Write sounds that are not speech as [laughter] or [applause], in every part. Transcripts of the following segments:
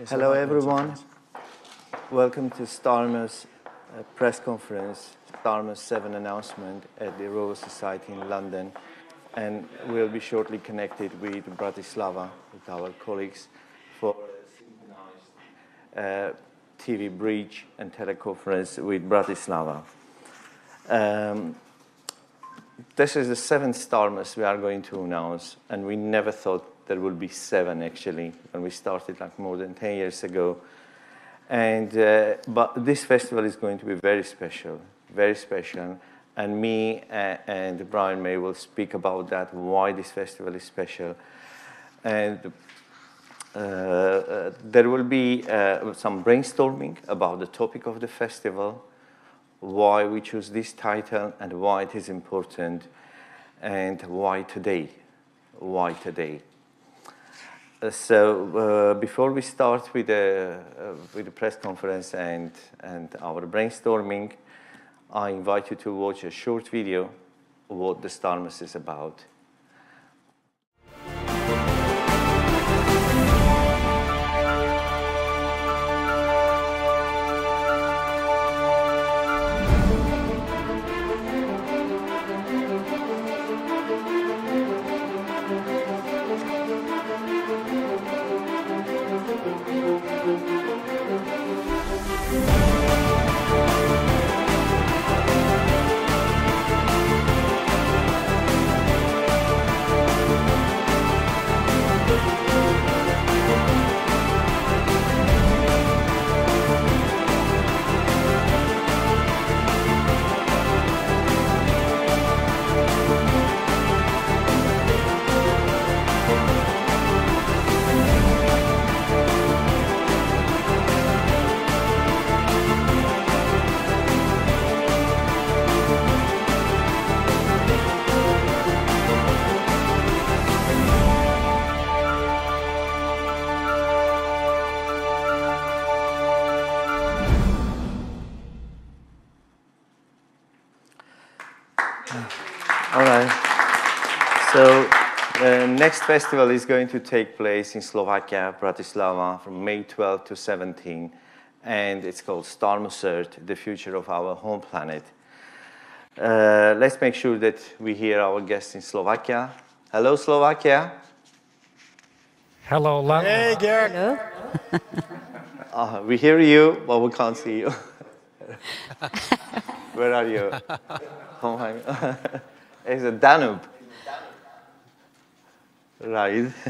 Hello, everyone. Welcome to Starmus uh, press conference, Starmus 7 announcement at the Royal Society in London. And we'll be shortly connected with Bratislava, with our colleagues, for a synchronized uh, TV bridge and teleconference with Bratislava. Um, this is the seventh Starmus we are going to announce, and we never thought there will be seven actually when we started like more than 10 years ago. And, uh, but this festival is going to be very special, very special. And me uh, and Brian May will speak about that, why this festival is special. And uh, uh, there will be uh, some brainstorming about the topic of the festival, why we choose this title and why it is important, and why today, why today. So uh, before we start with the, uh, with the press conference and, and our brainstorming, I invite you to watch a short video of what the Starmus is about. All right. So the next festival is going to take place in Slovakia, Bratislava, from May 12 to 17, and it's called Earth, the future of our home planet. Uh, let's make sure that we hear our guests in Slovakia. Hello, Slovakia. Hello, London. Hey, Garik. Hello. [laughs] Uh, we hear you, but we can't see you. [laughs] Where are you? [laughs] It's a Danube. Right. [laughs]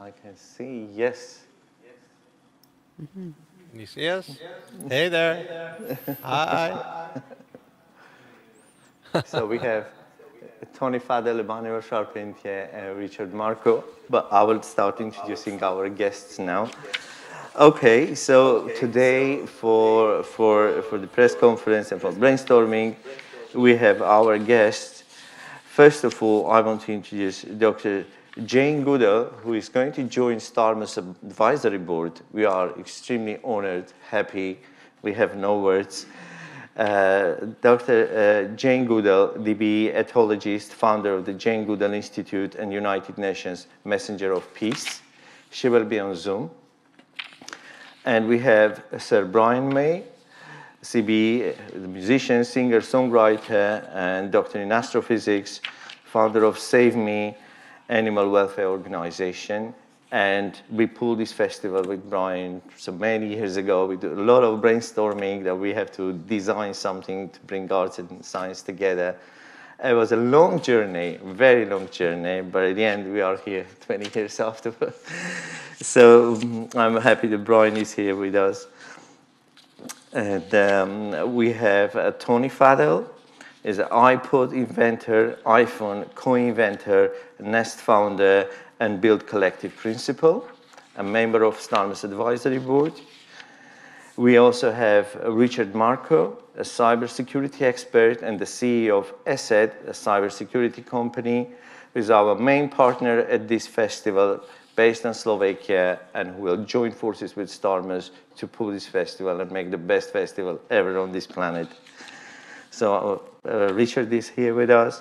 I can see, yes. You see us? Hey there. Hi. [laughs] So we have Tony Fadell, Emmanuelle Charpentier, and Richard Marko. But I will start introducing our guests now. Okay, so today for, for, for the press conference and for brainstorming, we have our guests. First of all, I want to introduce Dr. Jane Goodall, who is going to join Starmus Advisory Board. We are extremely honored, happy. We have no words. Uh, Dr. Uh, Jane Goodall, DB ethologist, founder of the Jane Goodall Institute and United Nations Messenger of Peace. She will be on Zoom. And we have Sir Brian May, CB, the musician, singer, songwriter, and doctor in astrophysics, founder of Save Me Animal Welfare Organization. And we pulled this festival with Brian so many years ago. We did a lot of brainstorming that we have to design something to bring arts and science together. It was a long journey, very long journey, but at the end we are here [laughs] 20 years afterwards. [laughs] so mm, I'm happy that Brian is here with us. And um, we have uh, Tony Fadell, is an iPod inventor, iPhone co-inventor, Nest founder, and Build Collective principal, a member of Starmus Advisory Board. We also have uh, Richard Marko, a cybersecurity expert and the CEO of ESET, a cybersecurity company, who is our main partner at this festival based in Slovakia and who will join forces with Starmus to pull this festival and make the best festival ever on this planet. So uh, uh, Richard is here with us.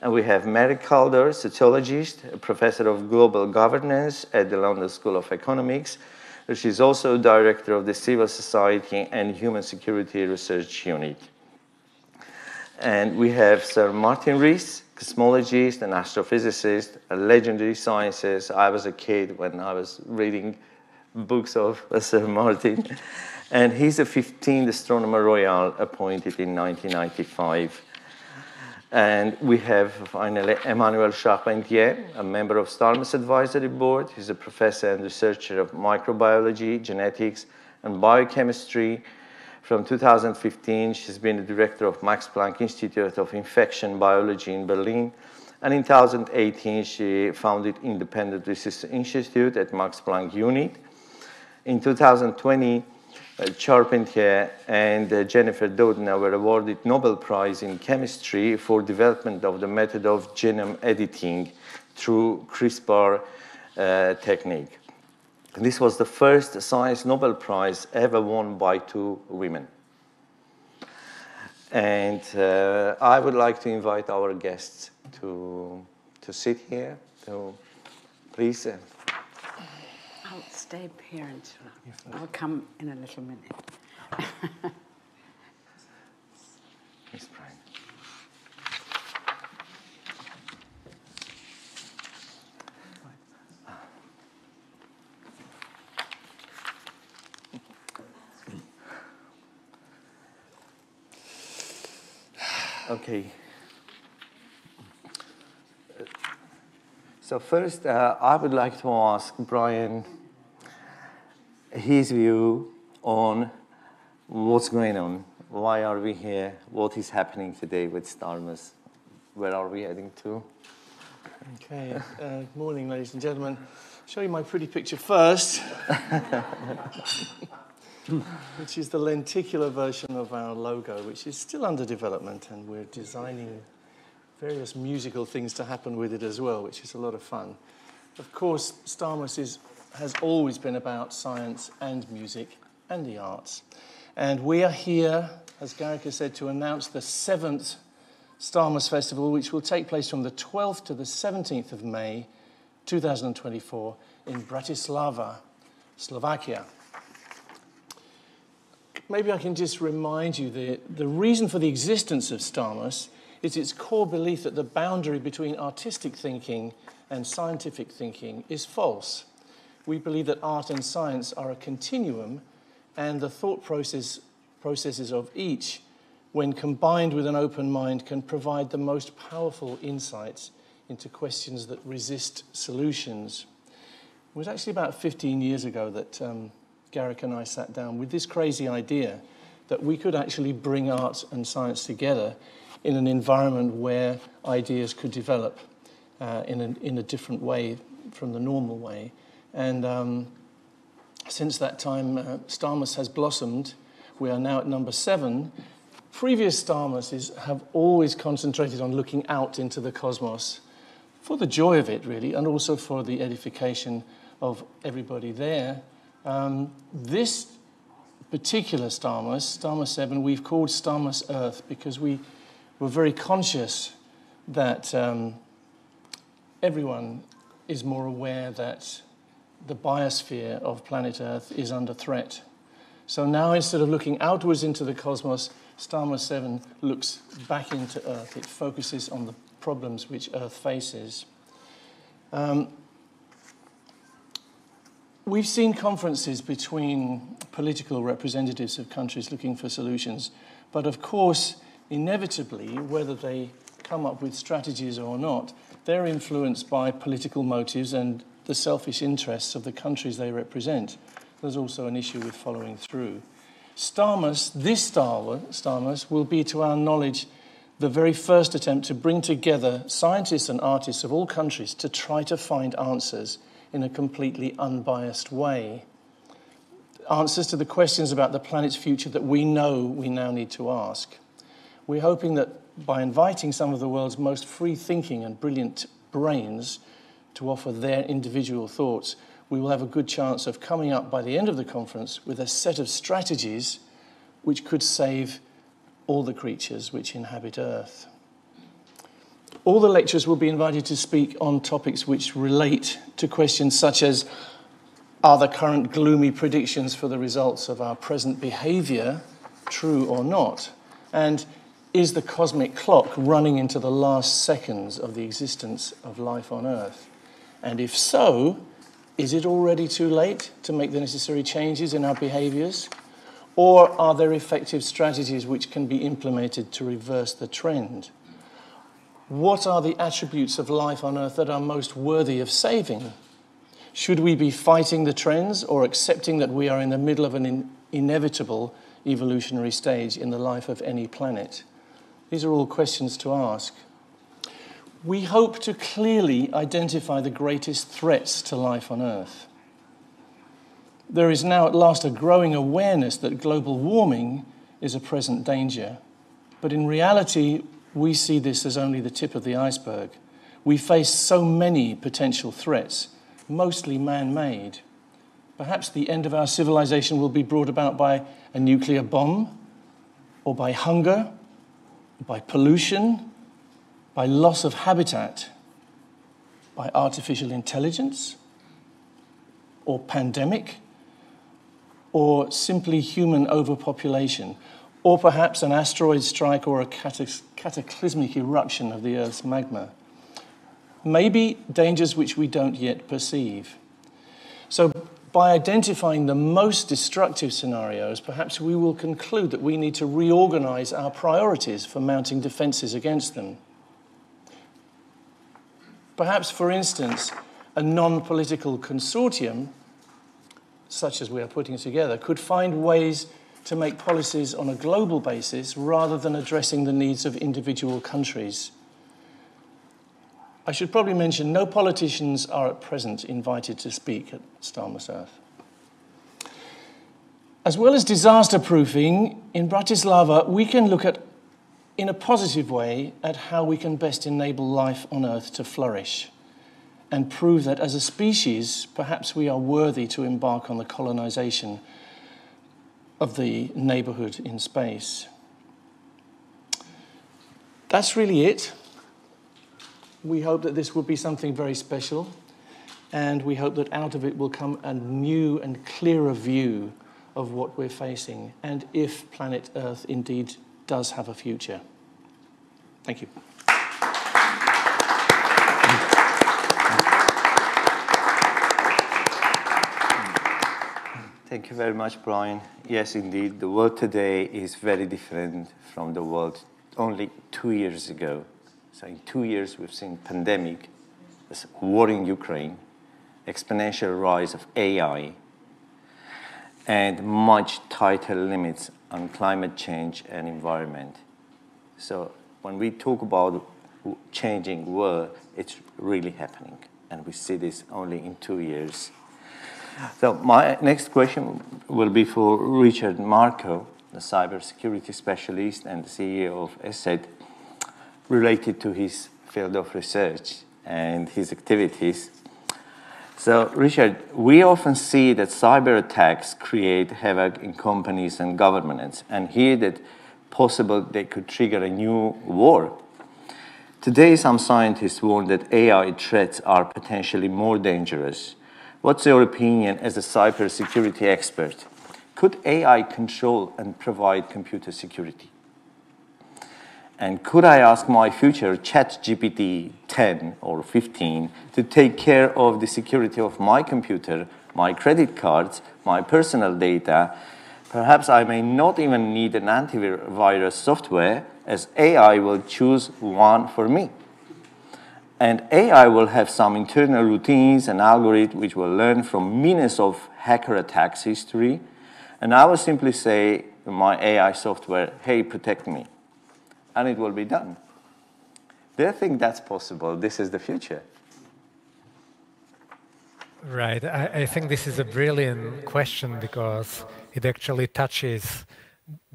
And we have Mary Kaldor, sociologist, a professor of global governance at the London School of Economics. She's also director of the Civil Society and Human Security Research Unit. And we have Sir Martin Rees, cosmologist and astrophysicist, a legendary scientist. I was a kid when I was reading books of [laughs] Sir Martin. And he's the 15th Astronomer Royal appointed in 1995. And we have finally Emmanuelle Charpentier, a member of STARMUS Advisory Board. He's a professor and researcher of microbiology, genetics, and biochemistry. From 2015, she's been the director of Max Planck Institute of Infection Biology in Berlin. And in 2018, she founded Independent Research Institute at Max Planck Unit. In 2020, uh, Charpentier and uh, Jennifer Doudna were awarded Nobel Prize in Chemistry for development of the method of genome editing through CRISPR uh, technique. This was the first science Nobel Prize ever won by two women. And uh, I would like to invite our guests to, to sit here. To please uh, stay here until I'll come in a little minute. [laughs] Miss Brian. [laughs] Okay. So first, uh, I would like to ask Brian his view on what's going on. Why are we here? What is happening today with STARMUS? Where are we heading to? Okay, uh, morning, ladies and gentlemen. Show you my pretty picture first, [laughs] which is the lenticular version of our logo, which is still under development, and we're designing various musical things to happen with it as well, which is a lot of fun. Of course, STARMUS is, has always been about science and music and the arts. And we are here, as Garik has said, to announce the seventh STARMUS Festival, which will take place from the 12th to the 17th of May 2024 in Bratislava, Slovakia. Maybe I can just remind you the, the reason for the existence of STARMUS is its core belief that the boundary between artistic thinking and scientific thinking is false. We believe that art and science are a continuum, and the thought process, processes of each, when combined with an open mind, can provide the most powerful insights into questions that resist solutions. It was actually about 15 years ago that um, Garik and I sat down with this crazy idea that we could actually bring art and science together in an environment where ideas could develop uh, in, in a different way from the normal way. And um, since that time, uh, STARMUS has blossomed. We are now at number seven. Previous STARMUSs have always concentrated on looking out into the cosmos for the joy of it, really, and also for the edification of everybody there. Um, this particular STARMUS, STARMUS 7, we've called STARMUS Earth because we were very conscious that um, everyone is more aware that the biosphere of planet Earth is under threat. So now, instead of looking outwards into the cosmos, STARMUS 7 looks back into Earth. It focuses on the problems which Earth faces. Um, we've seen conferences between political representatives of countries looking for solutions, but of course, inevitably, whether they come up with strategies or not, they're influenced by political motives and the selfish interests of the countries they represent. There's also an issue with following through. STARMUS, this STARMUS, will be, to our knowledge, the very first attempt to bring together scientists and artists of all countries to try to find answers in a completely unbiased way. Answers to the questions about the planet's future that we know we now need to ask. We're hoping that by inviting some of the world's most free thinking and brilliant brains to offer their individual thoughts, we will have a good chance of coming up by the end of the conference with a set of strategies which could save all the creatures which inhabit Earth. All the lecturers will be invited to speak on topics which relate to questions such as are the current gloomy predictions for the results of our present behavior true or not? And is the cosmic clock running into the last seconds of the existence of life on Earth? And if so, is it already too late to make the necessary changes in our behaviors? Or are there effective strategies which can be implemented to reverse the trend? What are the attributes of life on Earth that are most worthy of saving? Should we be fighting the trends or accepting that we are in the middle of an in inevitable evolutionary stage in the life of any planet? These are all questions to ask. We hope to clearly identify the greatest threats to life on Earth there is now at last a growing awareness that global warming is a present danger. But in reality, we see this as only the tip of the iceberg. We face so many potential threats, mostly man made. Perhaps the end of our civilization will be brought about by a nuclear bomb, or by hunger, or by pollution, by loss of habitat, by artificial intelligence, or pandemic or simply human overpopulation, or perhaps an asteroid strike or a cataclysmic eruption of the Earth's magma. Maybe dangers which we don't yet perceive. So, by identifying the most destructive scenarios, perhaps we will conclude that we need to reorganize our priorities for mounting defenses against them. Perhaps, for instance, a non political consortium such as we are putting together, could find ways to make policies on a global basis rather than addressing the needs of individual countries. I should probably mention no politicians are at present invited to speak at Starmus Earth. As well as disaster proofing, in Bratislava, we can look at, in a positive way, at how we can best enable life on Earth to flourish and prove that as a species, perhaps we are worthy to embark on the colonization of the neighborhood in space. That's really it. We hope that this will be something very special, and we hope that out of it will come a new and clearer view of what we're facing and if planet Earth indeed does have a future. Thank you. Thank you very much, Brian. Yes, indeed, the world today is very different from the world only two years ago. So in two years, we've seen pandemic, war in Ukraine, exponential rise of AI, and much tighter limits on climate change and environment. So when we talk about changing world, it's really happening. And we see this only in two years. So my next question will be for Richard Marko, the cybersecurity specialist and the CEO of ESET, related to his field of research and his activities. So, Richard, we often see that cyber attacks create havoc in companies and governments, and hear that possible they could trigger a new war. Today, some scientists warn that AI threats are potentially more dangerous What's your opinion as a cybersecurity expert? Could AI control and provide computer security? And could I ask my future chat GPT 10 or 15 to take care of the security of my computer, my credit cards, my personal data? Perhaps I may not even need an antivirus software as AI will choose one for me. And AI will have some internal routines and algorithms which will learn from minutes of hacker attacks history. And I will simply say my AI software, hey, protect me. And it will be done. Do you think that's possible? This is the future. Right. I, I, think this is a brilliant question because it actually touches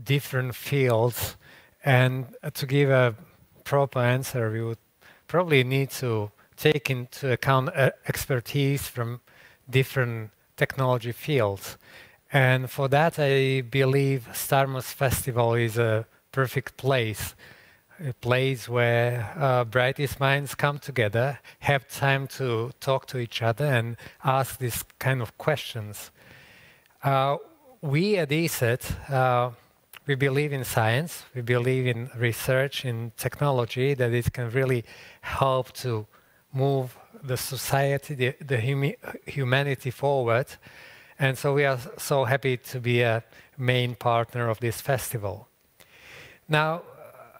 different fields. And to give a proper answer, we would probably need to take into account uh, expertise from different technology fields. And for that, I believe Starmus Festival is a perfect place. a place where uh, brightest minds come together, have time to talk to each other and ask these kind of questions. Uh, we at ESET, uh, we believe in science, we believe in research, in technology, that it can really help to move the society, the, the humanity forward. And so we are so happy to be a main partner of this festival. Now,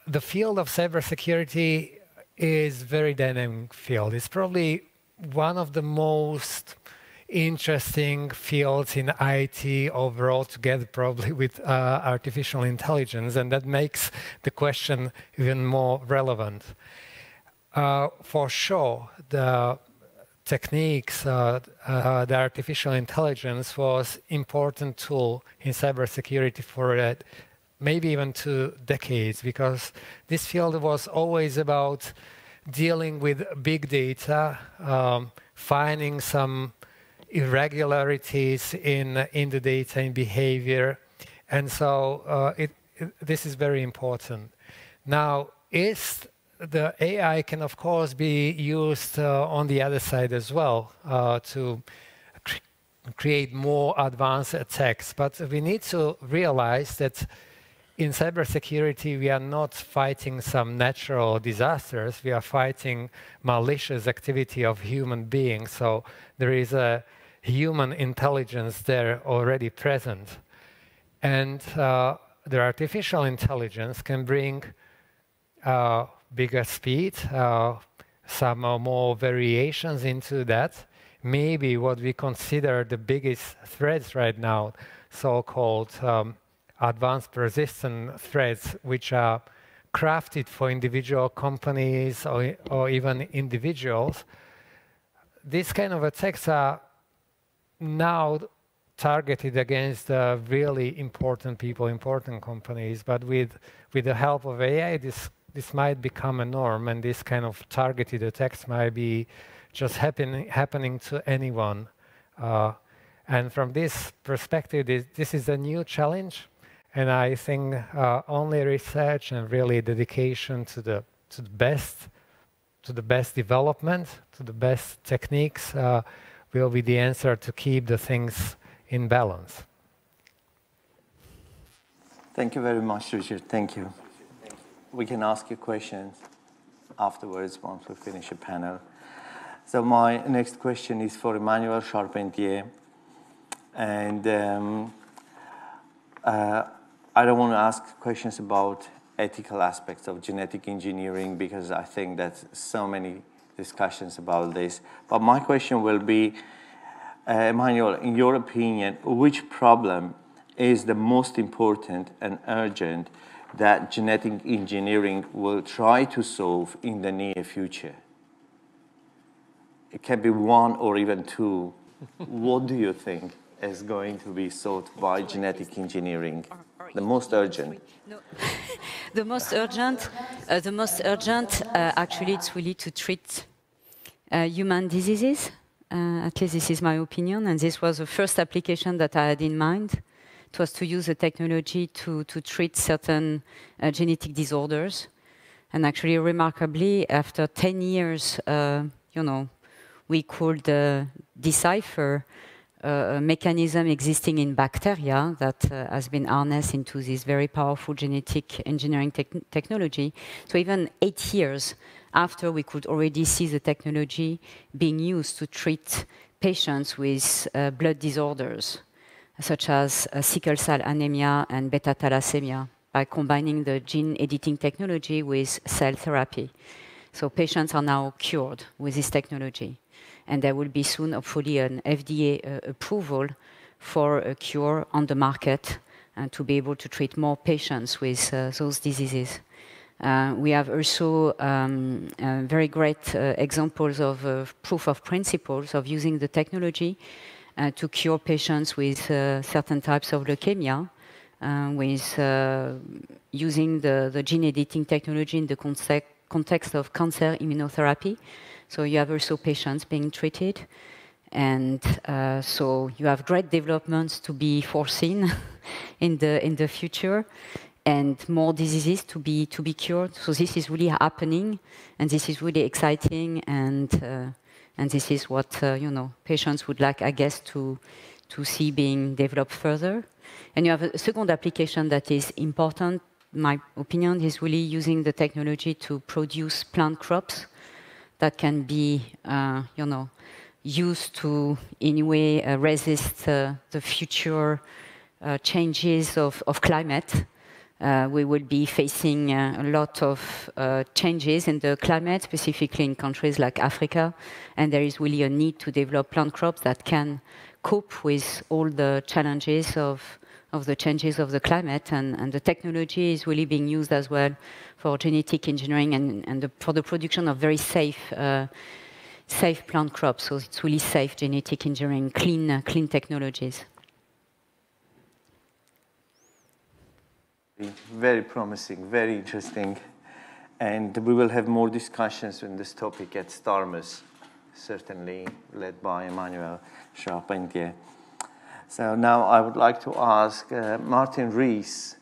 the field of cybersecurity is very dynamic field. It's probably one of the most interesting fields in IT overall together probably with uh, artificial intelligence and that makes the question even more relevant. Uh, for sure, the techniques, uh, uh, the artificial intelligence was important tool in cybersecurity for uh, maybe even two decades, because this field was always about dealing with big data, um, finding some irregularities in, in the data and behavior. And so uh, it, it, this is very important. Now, is the AI can, of course, be used uh, on the other side as well uh, to cre create more advanced attacks. But we need to realize that in cybersecurity, we are not fighting some natural disasters. We are fighting malicious activity of human beings. So there is a human intelligence there already present. And uh, the artificial intelligence can bring uh, bigger speed, uh, some more variations into that. Maybe what we consider the biggest threats right now, so-called um, advanced persistent threats, which are crafted for individual companies or, or even individuals. These kind of attacks are now targeted against uh, really important people, important companies, but with, with the help of AI, this this might become a norm and this kind of targeted attacks might be just happen, happening to anyone. Uh, and from this perspective, this, this, is a new challenge. And I think uh, only research and really dedication to the, to the best, to the best development, to the best techniques uh, will be the answer to keep the things in balance. Thank you very much, Richard. Thank you we can ask you questions afterwards once we finish the panel. So my next question is for Emmanuelle Charpentier. And um, uh, I don't want to ask questions about ethical aspects of genetic engineering because I think that so many discussions about this. But my question will be, uh, Emmanuelle, in your opinion, which problem is the most important and urgent that genetic engineering will try to solve in the near future? It can be one or even two. [laughs] what do you think is going to be solved by genetic engineering? The most urgent. [laughs] the most urgent, uh, the most urgent. Uh, actually, it's really to treat uh, human diseases. Uh, at least this is my opinion, and this was the first application that I had in mind. It was to use the technology to, to treat certain uh, genetic disorders. And actually, remarkably, after 10 years, uh, you know, we could decipher uh, a mechanism existing in bacteria that uh, has been harnessed into this very powerful genetic engineering te technology. So even eight years after we could already see the technology being used to treat patients with uh, blood disorders such as uh, sickle cell anemia and beta thalassemia by combining the gene editing technology with cell therapy. So patients are now cured with this technology. And there will be soon, hopefully, an FDA uh, approval for a cure on the market and to be able to treat more patients with uh, those diseases. Uh, we have also um, very great examples of proof of principles of using the technology to cure patients with certain types of leukemia, with using the, gene editing technology in the context of cancer immunotherapy. So you have also patients being treated. And uh, so you have great developments to be foreseen [laughs] in the in the future. and more diseases to be to be cured. So this is really happening, and this is really exciting, and uh, and this is what uh, you know patients would like, I guess, to to see being developed further. And you have a second application that is important. My opinion is really using the technology to produce plant crops that can be, uh, you know, used to in a way uh, resist uh, the future uh, changes of, of climate. Uh, we will be facing uh, a lot of changes in the climate, specifically in countries like Africa, and there is really a need to develop plant crops that can cope with all the challenges of, of the changes of the climate, and, and the technology is really being used as well for genetic engineering and, and the, for the production of very safe, uh, safe plant crops. So it's really safe genetic engineering, clean, uh, clean technologies. Very promising, very interesting. And we will have more discussions on this topic at STARMUS, certainly led by Emmanuelle Charpentier. So now I would like to ask uh, Martin Rees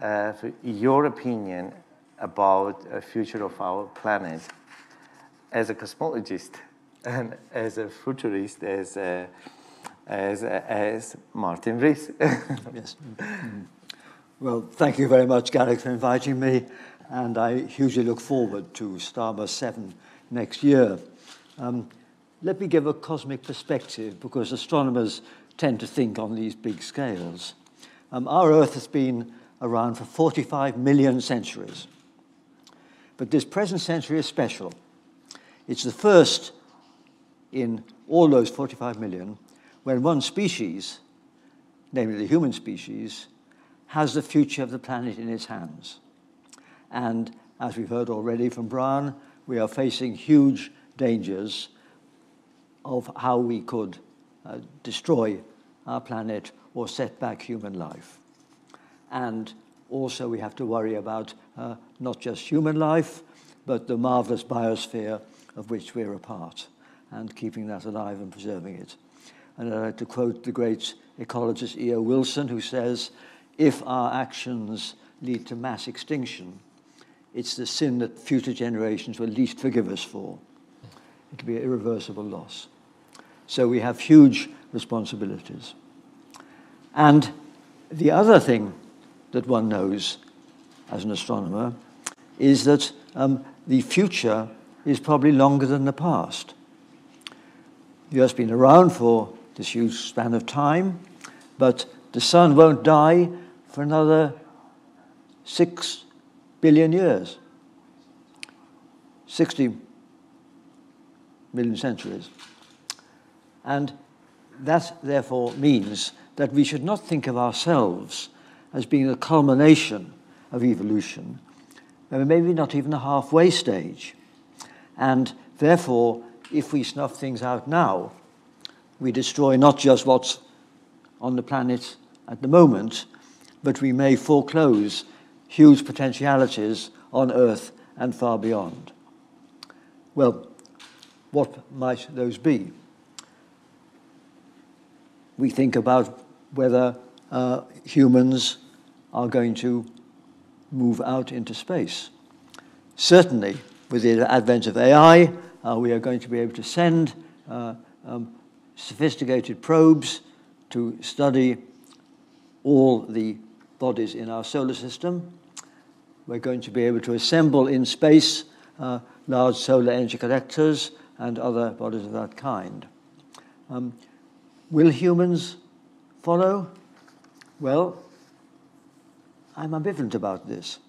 uh, for your opinion about the future of our planet as a cosmologist [laughs] and as a futurist, as a, as, a, as Martin Rees. [laughs] yes. Well, thank you very much, Garik, for inviting me, and I hugely look forward to Starmus 7 next year. Um, let me give a cosmic perspective because astronomers tend to think on these big scales. Um, our Earth has been around for 45 million centuries. But this present century is special. It's the first in all those 45 million when one species, namely the human species, has the future of the planet in its hands. And as we've heard already from Brian, we are facing huge dangers of how we could uh, destroy our planet or set back human life. And also we have to worry about uh, not just human life, but the marvelous biosphere of which we're a part, and keeping that alive and preserving it. And I'd like to quote the great ecologist E.O. Wilson, who says, if our actions lead to mass extinction, it's the sin that future generations will least forgive us for. It will be an irreversible loss. So we have huge responsibilities. And the other thing that one knows as an astronomer is that um, the future is probably longer than the past. The Earth's been around for this huge span of time, but the sun won't die for another six billion years, 60 million centuries. And that, therefore, means that we should not think of ourselves as being the culmination of evolution, maybe not even a halfway stage. And therefore, if we snuff things out now, we destroy not just what's on the planet at the moment, but we may foreclose huge potentialities on Earth and far beyond. Well, what might those be? We think about whether uh, humans are going to move out into space. Certainly, with the advent of AI, uh, we are going to be able to send uh, um, sophisticated probes to study all the bodies in our solar system. We're going to be able to assemble in space uh, large solar energy collectors and other bodies of that kind. Um, will humans follow? Well, I'm ambivalent about this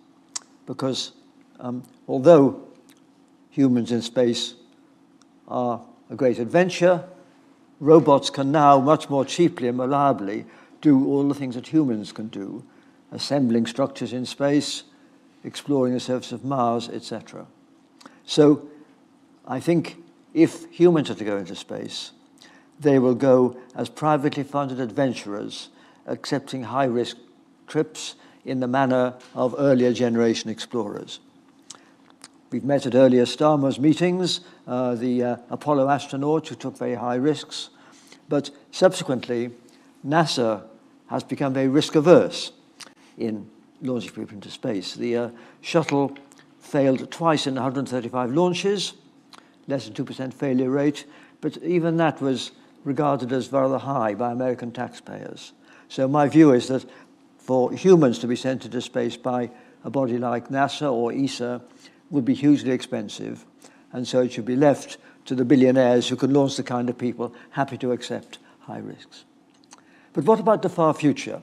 because um, although humans in space are a great adventure, robots can now much more cheaply and reliably do all the things that humans can do, assembling structures in space, exploring the surface of Mars, etc. So I think if humans are to go into space, they will go as privately funded adventurers, accepting high risk trips in the manner of earlier generation explorers. We've met at earlier STARMUS meetings, uh, the uh, Apollo astronauts who took very high risks, but subsequently, NASA has become very risk averse in launching people into space. The uh, shuttle failed twice in 135 launches, less than 2% failure rate, but even that was regarded as rather high by American taxpayers. So my view is that for humans to be sent into space by a body like NASA or ESA would be hugely expensive, and so it should be left to the billionaires who can launch the kind of people happy to accept high risks. But what about the far future?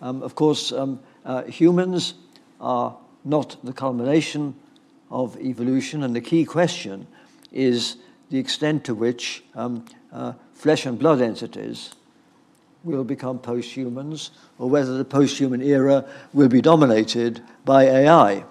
Um, of course, um, uh, humans are not the culmination of evolution, and the key question is the extent to which um, uh, flesh and blood entities will become post-humans, or whether the post-human era will be dominated by AI.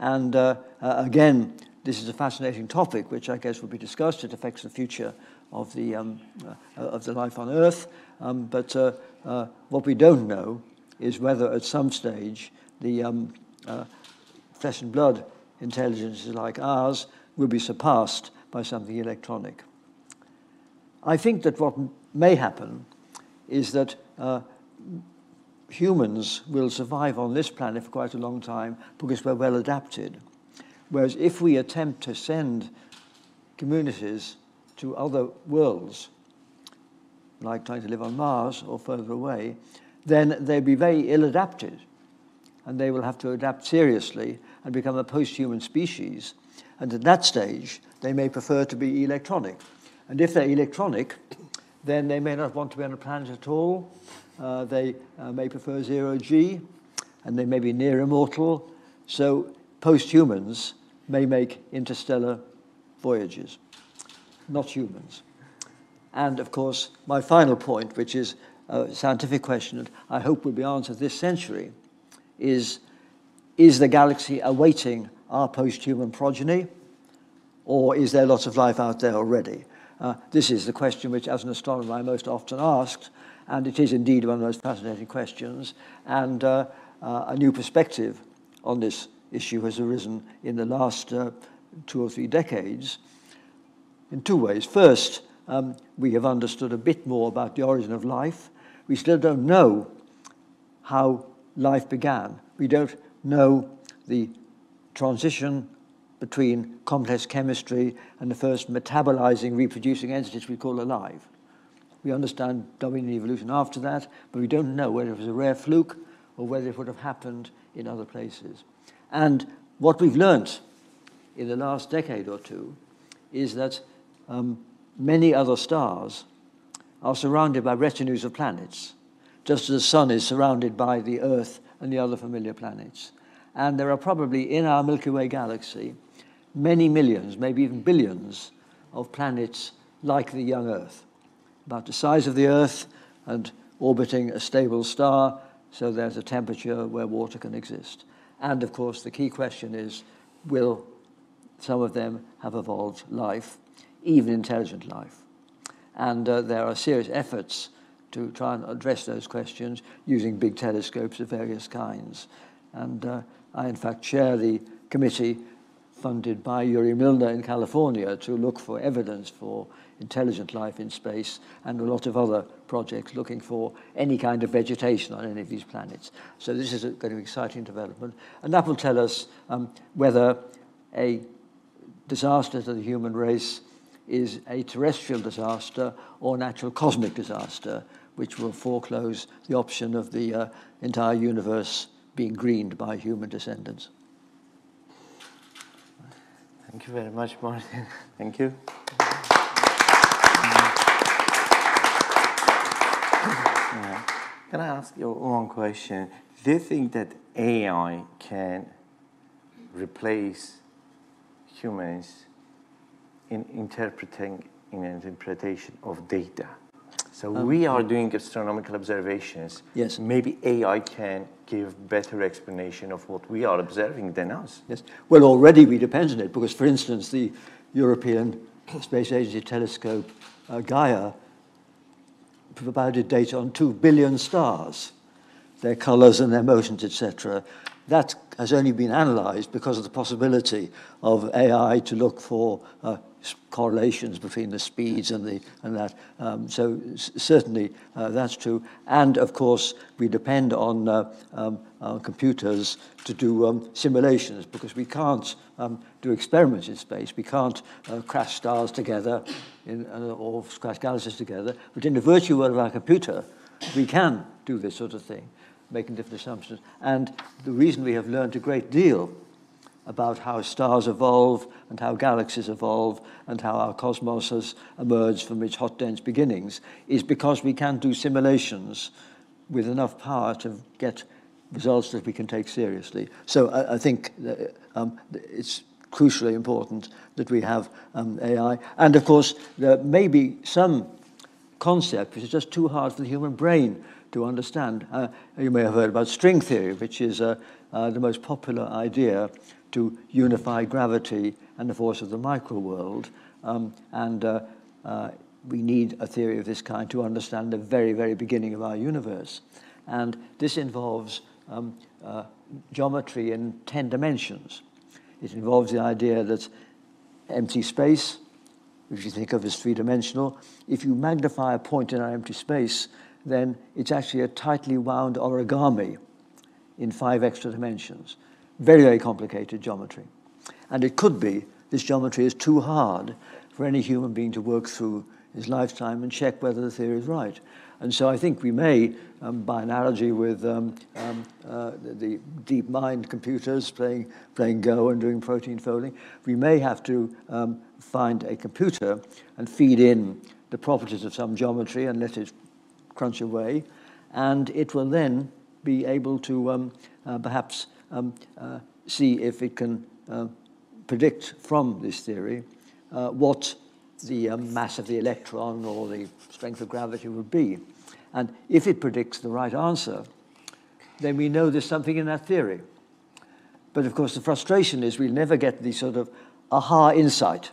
And uh, uh, again, this is a fascinating topic, which I guess will be discussed. It affects the future of the, um, uh, of the life on Earth. Um, but uh, uh, what we don't know is whether at some stage the um, uh, flesh and blood intelligences like ours will be surpassed by something electronic. I think that what may happen is that uh, humans will survive on this planet for quite a long time because we're well adapted. Whereas if we attempt to send communities to other worlds, like trying to live on Mars or further away, then they'd be very ill adapted. And they will have to adapt seriously and become a post human species. And at that stage, they may prefer to be electronic. And if they're electronic, then they may not want to be on a planet at all. Uh, they uh, may prefer zero G, and they may be near immortal. So post humans may make interstellar voyages, not humans. And of course, my final point, which is a scientific question that I hope will be answered this century, is is the galaxy awaiting our post human progeny, or is there lots of life out there already? Uh, this is the question which, as an astronomer, I'm most often asked, and it is indeed one of the most fascinating questions. And uh, uh, a new perspective on this issue has arisen in the last uh, two or three decades in two ways. First, um, we have understood a bit more about the origin of life. We still don't know how life began. We don't know the transition between complex chemistry and the first metabolizing, reproducing entities we call alive. We understand Darwinian evolution after that, but we don't know whether it was a rare fluke or whether it would have happened in other places. And what we've learnt in the last decade or two is that um, many other stars are surrounded by retinues of planets, just as the sun is surrounded by the Earth and the other familiar planets. And there are probably in our Milky Way galaxy many millions, maybe even billions, of planets like the young Earth, about the size of the Earth and orbiting a stable star, so there's a temperature where water can exist. And of course, the key question is will some of them have evolved life, even intelligent life? And uh, there are serious efforts to try and address those questions using big telescopes of various kinds. And uh, I, in fact, chair the committee funded by Yuri Milner in California to look for evidence for intelligent life in space and a lot of other projects looking for any kind of vegetation on any of these planets. So this is a, going to be exciting development. And that will tell us um, whether a disaster to the human race is a terrestrial disaster or natural cosmic disaster, which will foreclose the option of the uh, entire universe being greened by human descendants. Thank you very much, Martin. [laughs] Thank you. Can I ask you one question? Do you think that AI can replace humans in interpreting in interpretation of data? So um, we are doing astronomical observations. Yes. Maybe AI can give better explanation of what we are observing than us. Yes. Well, already we depend on it because, for instance, the European Space Agency telescope uh, Gaia provided data on two billion stars. their colors and their motions, etc. That has only been analyzed because of the possibility of AI to look for uh, correlations between the speeds and the and that. Um, so certainly uh, that's true. And of course, we depend on uh, um, our computers to do um, simulations because we can't um, do experiments in space. We can't uh, crash stars together in, uh, or crash galaxies together. But in the virtual world of our computer, we can do this sort of thing, making different assumptions. And the reason we have learned a great deal about how stars evolve and how galaxies evolve and how our cosmos has emerged from its hot, dense beginnings is because we can do simulations with enough power to get results that we can take seriously. So I, I think um, it's crucially important that we have um, AI. And of course, there may be some concept which is just too hard for the human brain to understand. Uh, you may have heard about string theory, which is uh, uh, the most popular idea to unify gravity and the force of the micro world. Um, and uh, uh, we need a theory of this kind to understand the very, very beginning of our universe. And this involves um, uh, geometry in 10 dimensions. It involves the idea that empty space, which you think of as three-dimensional, if you magnify a point in our empty space, then it's actually a tightly wound origami in five extra dimensions. Very, very complicated geometry. And it could be this geometry is too hard for any human being to work through his lifetime and check whether the theory is right. And so I think we may, um, by analogy with um, um, uh, the, DeepMind computers playing, playing Go and doing protein folding, we may have to um, find a computer and feed in the properties of some geometry and let it crunch away. And it will then be able to um, uh, perhaps um, uh, see if it can uh, predict from this theory uh, what the um, mass of the electron or the strength of gravity would be. And if it predicts the right answer, then we know there's something in that theory. But of course, the frustration is we'll never get the sort of aha insight,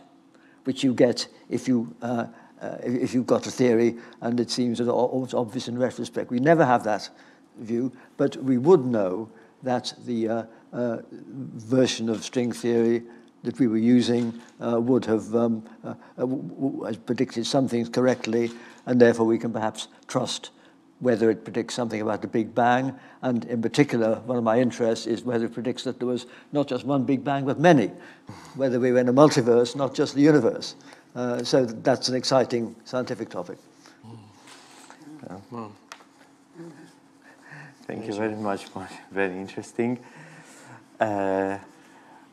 which you get if you uh, uh, if you've got a theory and it seems obvious in retrospect. We never have that view, but we would know that the uh, uh, version of string theory that we were using uh, would have um, predicted some things correctly, and therefore we can perhaps trust whether it predicts something about the Big Bang, and in particular, one of my interests is whether it predicts that there was not just one Big Bang, but many, whether we were in a multiverse, not just the universe. Uh, so that's an exciting scientific topic. Yeah. Thank you very much. [laughs] Very interesting. Uh,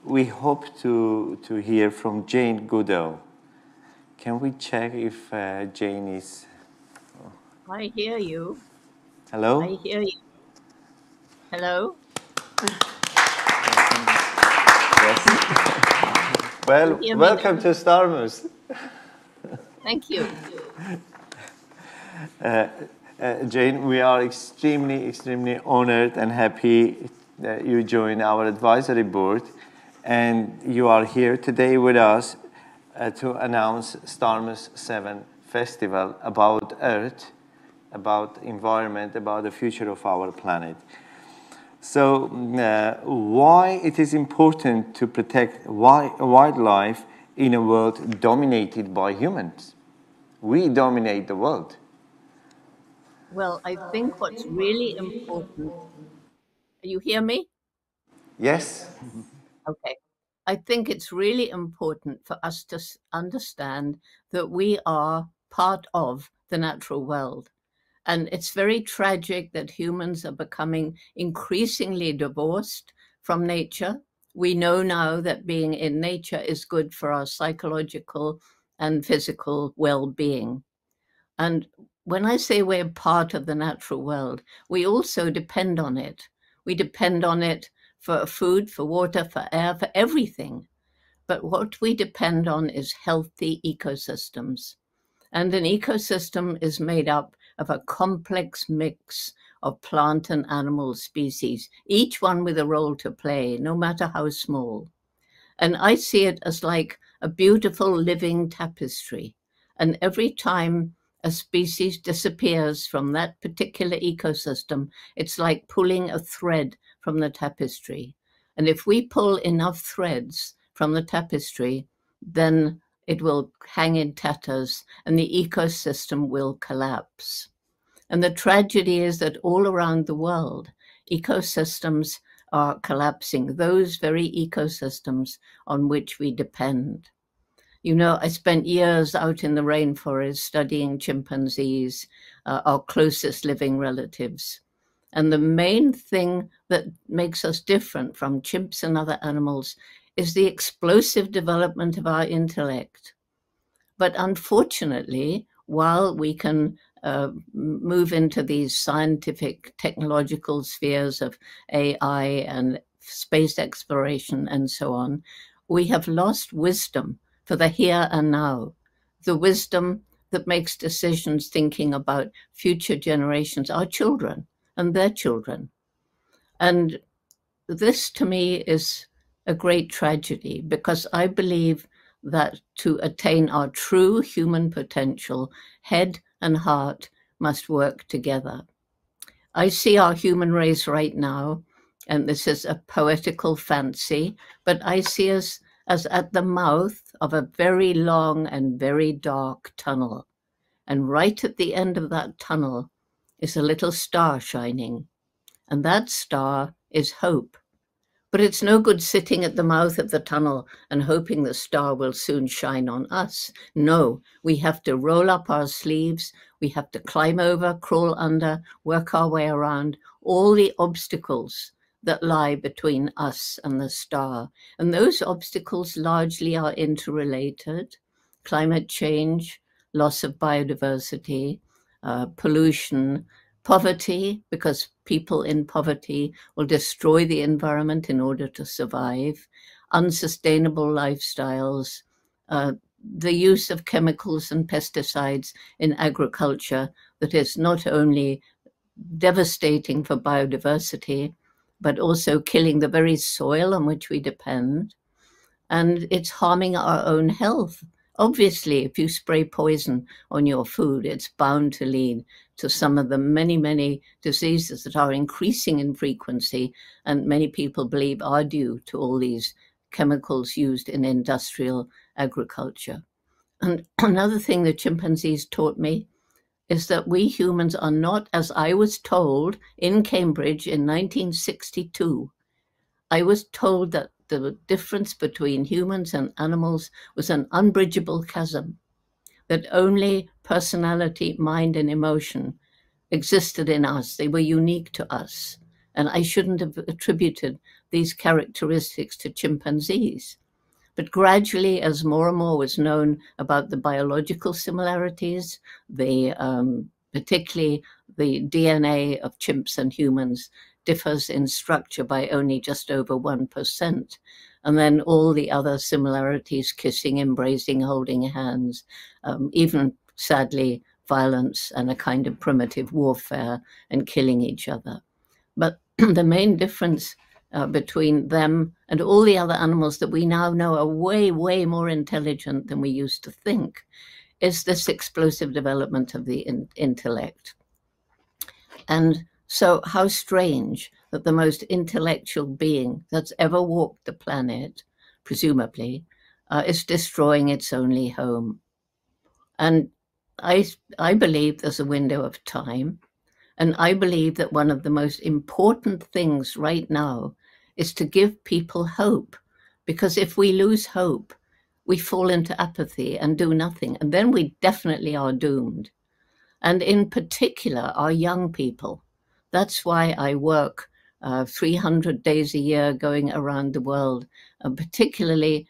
we hope to, to hear from Jane Goodall. Can we check if uh, Jane is... I hear you. Hello? I hear you. Hello? yes. [laughs] well, welcome to Starmus. Thank you. [laughs] Uh, uh, Jane, we are extremely, extremely honored and happy that you joined our advisory board and you are here today with us uh, to announce Starmus 7 Festival about Earth, about environment, about the future of our planet. So uh, why it is important to protect wildlife in a world dominated by humans? We dominate the world. Well, I think what's really important. You hear me? Yes. Okay. I think it's really important for us to understand that we are part of the natural world. And it's very tragic that humans are becoming increasingly divorced from nature. We know now that being in nature is good for our psychological and physical well being. And when I say we're part of the natural world, we also depend on it. We depend on it for food, for water, for air, for everything. But what we depend on is healthy ecosystems. And an ecosystem is made up of a complex mix of plant and animal species, each one with a role to play, no matter how small. And I see it as like a beautiful living tapestry. And every time a species disappears from that particular ecosystem, it's like pulling a thread from the tapestry. And if we pull enough threads from the tapestry, then it will hang in tatters and the ecosystem will collapse. And the tragedy is that all around the world, ecosystems are collapsing, those very ecosystems on which we depend. You know, I spent years out in the rainforest studying chimpanzees, uh, our closest living relatives. And the main thing that makes us different from chimps and other animals is the explosive development of our intellect. But unfortunately, while we can uh, move into these scientific, technological spheres of AI and space exploration and so on, we have lost wisdom for the here and now, the wisdom that makes decisions thinking about future generations, our children and their children. And this to me is a great tragedy because I believe that to attain our true human potential, head and heart must work together. I see our human race right now, and this is a poetical fancy, but I see us as at the mouth of a very long and very dark tunnel. And right at the end of that tunnel is a little star shining. And that star is hope. But it's no good sitting at the mouth of the tunnel and hoping the star will soon shine on us. No, we have to roll up our sleeves. We have to climb over, crawl under, work our way around all the obstacles that lie between us and the star. And those obstacles largely are interrelated climate change, loss of biodiversity, uh, pollution, poverty, because people in poverty will destroy the environment in order to survive, unsustainable lifestyles, uh, the use of chemicals and pesticides in agriculture that is not only devastating for biodiversity, but also killing the very soil on which we depend. And it's harming our own health. Obviously, if you spray poison on your food, it's bound to lead to some of the many, many diseases that are increasing in frequency and many people believe are due to all these chemicals used in industrial agriculture. And [clears throat] another thing the chimpanzees taught me is that we humans are not, as I was told in Cambridge in 1962. I was told that the difference between humans and animals was an unbridgeable chasm, that only personality, mind, and emotion existed in us. They were unique to us. And I shouldn't have attributed these characteristics to chimpanzees. But gradually, as more and more was known about the biological similarities, the um, particularly the DNA of chimps and humans differs in structure by only just over 1%. And then all the other similarities kissing, embracing, holding hands, um, even sadly, violence and a kind of primitive warfare and killing each other. But [clears throat] the main difference uh, between them and all the other animals that we now know are way, way more intelligent than we used to think is this explosive development of the in intellect. And so, how strange that the most intellectual being that's ever walked the planet, presumably, uh, is destroying its only home. And I, I believe there's a window of time. And I believe that one of the most important things right now is to give people hope. Because if we lose hope, we fall into apathy and do nothing. And then we definitely are doomed. And in particular, our young people. That's why I work uh, 300 days a year going around the world, and particularly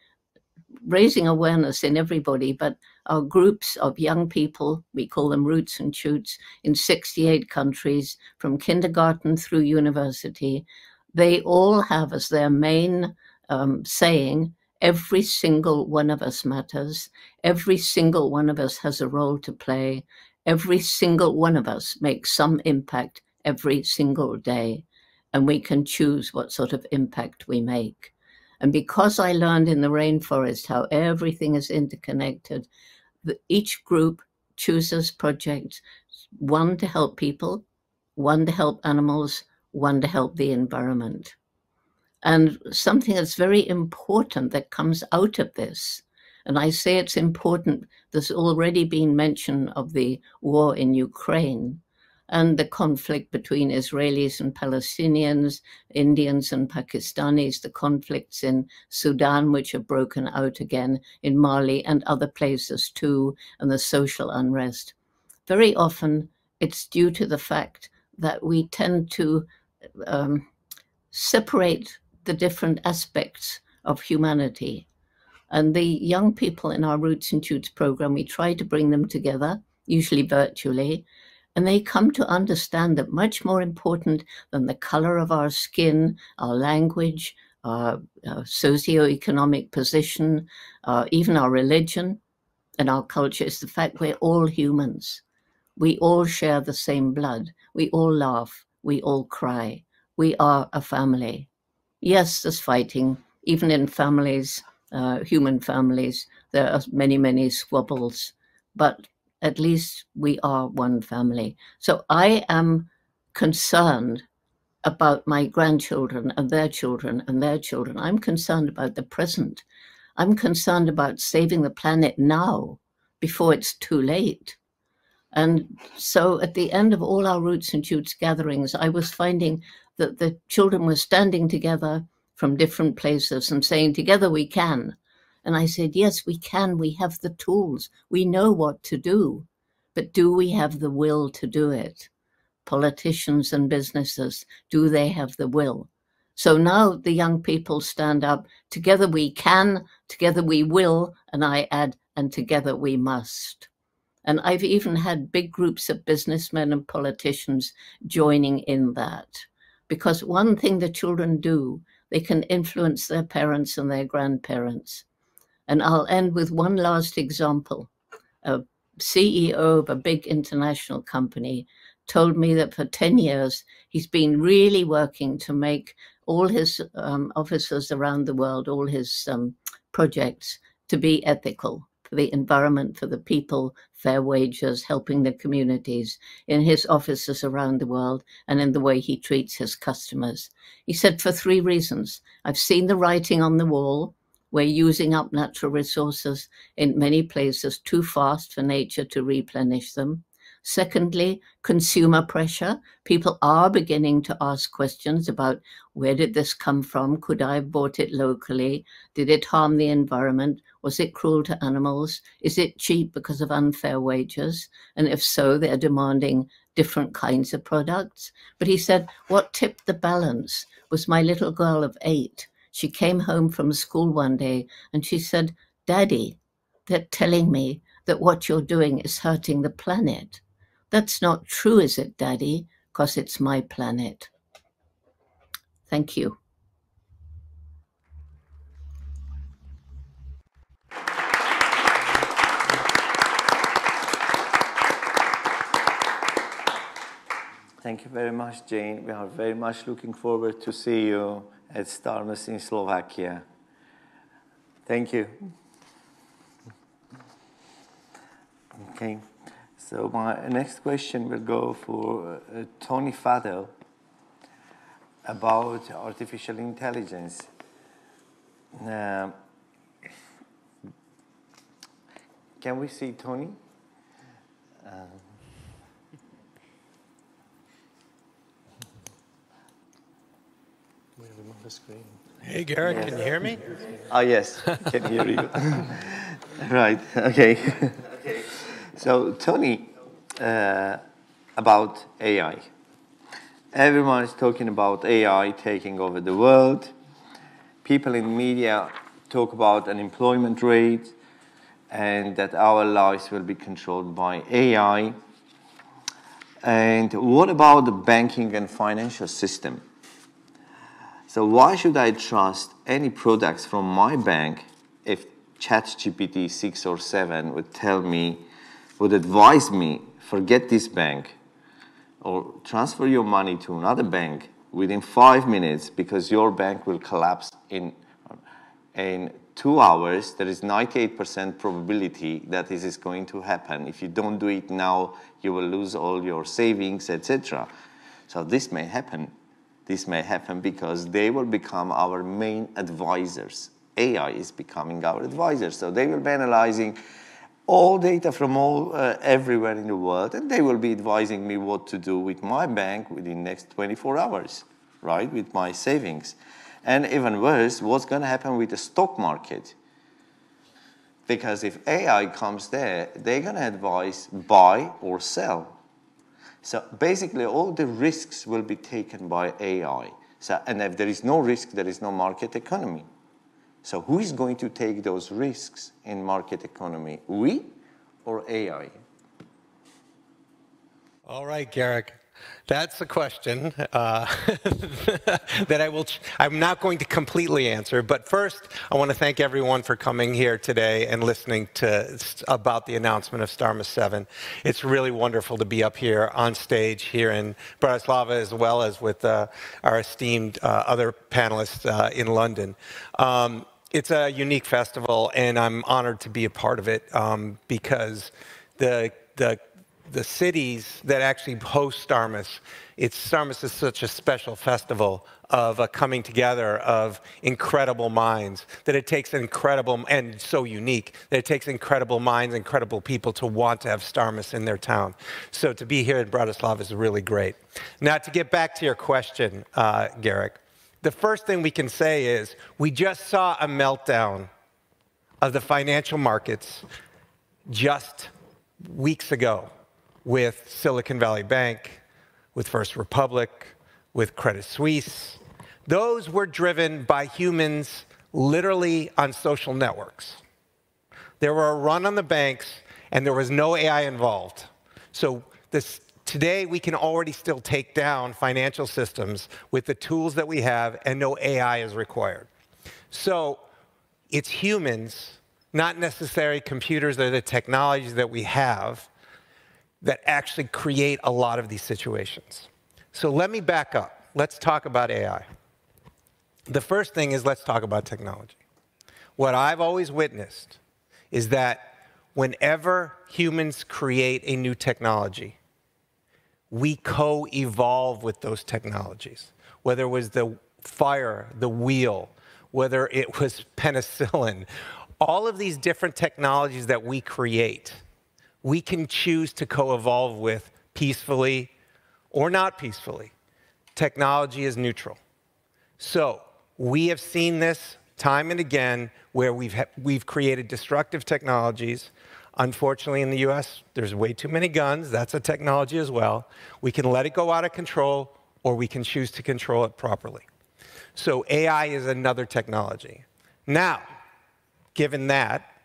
raising awareness in everybody, but our groups of young people, we call them roots and shoots, in 68 countries, from kindergarten through university, they all have as their main um, saying, every single one of us matters, every single one of us has a role to play, every single one of us makes some impact every single day, and we can choose what sort of impact we make. And because I learned in the rainforest how everything is interconnected, each group chooses projects, one to help people, one to help animals, one to help the environment. And something that's very important that comes out of this, and I say it's important, there's already been mention of the war in Ukraine and the conflict between Israelis and Palestinians, Indians and Pakistanis, the conflicts in Sudan, which have broken out again in Mali and other places too, and the social unrest. Very often it's due to the fact that we tend to um, separate the different aspects of humanity. And the young people in our Roots and Shoots program, we try to bring them together, usually virtually, and they come to understand that much more important than the color of our skin, our language, our, our socio-economic position, uh, even our religion and our culture is the fact we're all humans. We all share the same blood. We all laugh. We all cry. We are a family. Yes, there's fighting, even in families, uh, human families. There are many, many squabbles, but at least we are one family. So I am concerned about my grandchildren and their children and their children. I'm concerned about the present. I'm concerned about saving the planet now before it's too late. And so at the end of all our Roots and Shoots gatherings, I was finding that the children were standing together from different places and saying, Together we can. And I said, Yes, we can. We have the tools. We know what to do. But do we have the will to do it? Politicians and businesses, do they have the will? So now the young people stand up. Together we can, together we will, and I add, and together we must. And I've even had big groups of businessmen and politicians joining in that. Because one thing the children do, they can influence their parents and their grandparents. And I'll end with one last example. A CEO of a big international company told me that for 10 years he's been really working to make all his um, officers around the world, all his um, projects to be ethical for the environment, for the people, fair wages, helping the communities in his offices around the world and in the way he treats his customers. He said, for three reasons. I've seen the writing on the wall. We're using up natural resources in many places too fast for nature to replenish them. Secondly, consumer pressure. People are beginning to ask questions about where did this come from? Could I have bought it locally? Did it harm the environment? Was it cruel to animals? Is it cheap because of unfair wages? And if so, they're demanding different kinds of products. But he said, what tipped the balance was my little girl of eight she came home from school one day and she said, Daddy, they're telling me that what you're doing is hurting the planet. That's not true, is it, Daddy? Because it's my planet. Thank you. Thank you very much, Jane. We are very much looking forward to see you at Starmus in Slovakia. Thank you. Okay, so my next question will go for uh, Tony Fadell about artificial intelligence. Uh, can we see Tony? Uh, Hey, Garrett, yes. can you hear me? Oh, yes, can hear you. [laughs] right, okay. [laughs] so, Tony, uh, about AI. Everyone is talking about AI taking over the world. People in media talk about unemployment rate and that our lives will be controlled by AI. And what about the banking and financial system? So why should I trust any products from my bank if ChatGPT 6 or 7 would tell me, would advise me, forget this bank or transfer your money to another bank within five minutes because your bank will collapse in, in two hours, there is 98% probability that this is going to happen. If you don't do it now, you will lose all your savings, etc. So this may happen. This may happen because they will become our main advisors. AI is becoming our advisor. So they will be analyzing all data from all uh, everywhere in the world, and they will be advising me what to do with my bank within next 24 hours, right, with my savings. And even worse, what's going to happen with the stock market? Because if AI comes there, they're going to advise buy or sell. So basically, all the risks will be taken by AI. So, and if there is no risk, there is no market economy. So who is going to take those risks in market economy? We or AI? All right, Garik. That's a question uh, [laughs] that I will. I'm not going to completely answer, but first, I want to thank everyone for coming here today and listening to about the announcement of Starmus 7. It's really wonderful to be up here on stage here in Bratislava, as well as with uh, our esteemed uh, other panelists uh, in London. Um, it's a unique festival, and I'm honored to be a part of it um, because the the the cities that actually host Starmus, it's Starmus is such a special festival of a coming together of incredible minds that it takes incredible and so unique that it takes incredible minds, incredible people to want to have Starmus in their town. So to be here in Bratislava is really great. Now to get back to your question, uh, Garik, the first thing we can say is we just saw a meltdown of the financial markets just weeks ago with Silicon Valley Bank, with First Republic, with Credit Suisse. Those were driven by humans literally on social networks. There were a run on the banks, and there was no AI involved. So this, today, we can already still take down financial systems with the tools that we have, and no AI is required. So it's humans, not necessarily computers or the technologies that we have, that actually create a lot of these situations. So let me back up. Let's talk about AI. The first thing is let's talk about technology. What I've always witnessed is that whenever humans create a new technology, we co evolve with those technologies. Whether it was the fire, the wheel, whether it was [laughs] penicillin, all of these different technologies that we create we can choose to co evolve with peacefully or not peacefully. Technology is neutral. So, we have seen this time and again where we've, we've created destructive technologies. Unfortunately, in the US, there's way too many guns. That's a technology as well. We can let it go out of control, or we can choose to control it properly. So, AI is another technology. Now, given that,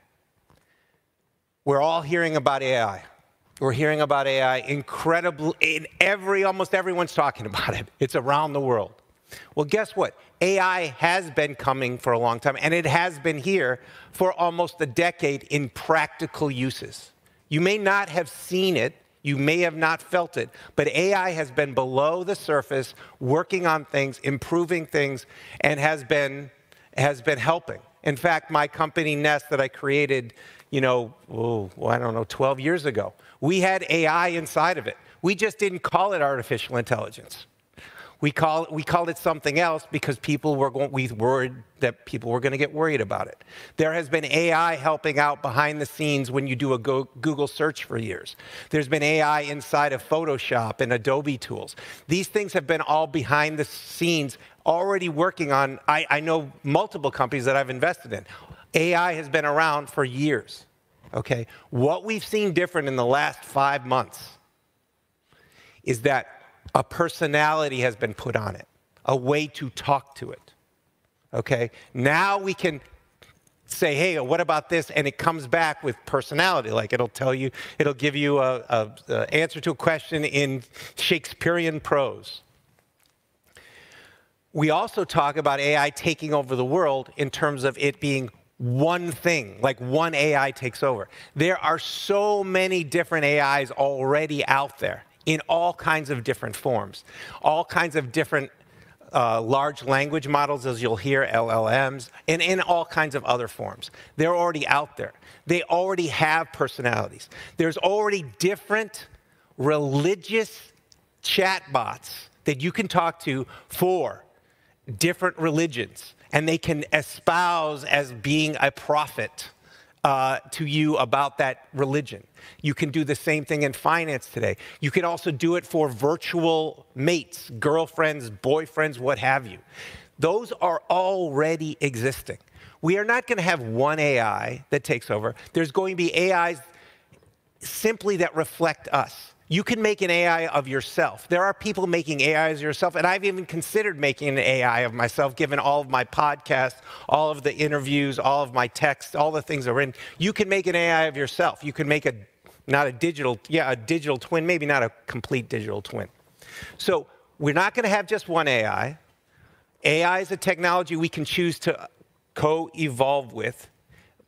we're all hearing about AI. We're hearing about AI incredible in every almost everyone's talking about it. It's around the world. Well, guess what? AI has been coming for a long time, and it has been here for almost a decade in practical uses. You may not have seen it, you may have not felt it, but AI has been below the surface, working on things, improving things, and has been, has been helping. In fact, my company Nest that I created you know, well, I don't know, 12 years ago. We had AI inside of it. We just didn't call it artificial intelligence. We, call, we called it something else because people were going, we worried that people were going to get worried about it. There has been AI helping out behind the scenes when you do a go, Google search for years. There's been AI inside of Photoshop and Adobe tools. These things have been all behind the scenes already working on, I, I know multiple companies that I've invested in, AI has been around for years. Okay? What we've seen different in the last five months is that a personality has been put on it, a way to talk to it. Okay? Now we can say, hey, uh, what about this? And it comes back with personality. Like it'll tell you, it'll give you a, a, a answer to a question in Shakespearean prose. We also talk about AI taking over the world in terms of it being one thing, like one AI takes over. There are so many different AIs already out there in all kinds of different forms, all kinds of different uh, large language models, as you'll hear, LLMs, and in all kinds of other forms. They're already out there. They already have personalities. There's already different religious chatbots that you can talk to for different religions, and they can espouse as being a prophet uh, to you about that religion. You can do the same thing in finance today. You can also do it for virtual mates, girlfriends, boyfriends, what have you. Those are already existing. We are not going to have one AI that takes over. There's going to be AIs simply that reflect us. You can make an AI of yourself. There are people making AIs of yourself, and I've even considered making an AI of myself, given all of my podcasts, all of the interviews, all of my texts, all the things that are in. You can make an AI of yourself. You can make a, not a digital, yeah, a digital twin, maybe not a complete digital twin. So we're not going to have just one AI. AI is a technology we can choose to co-evolve with.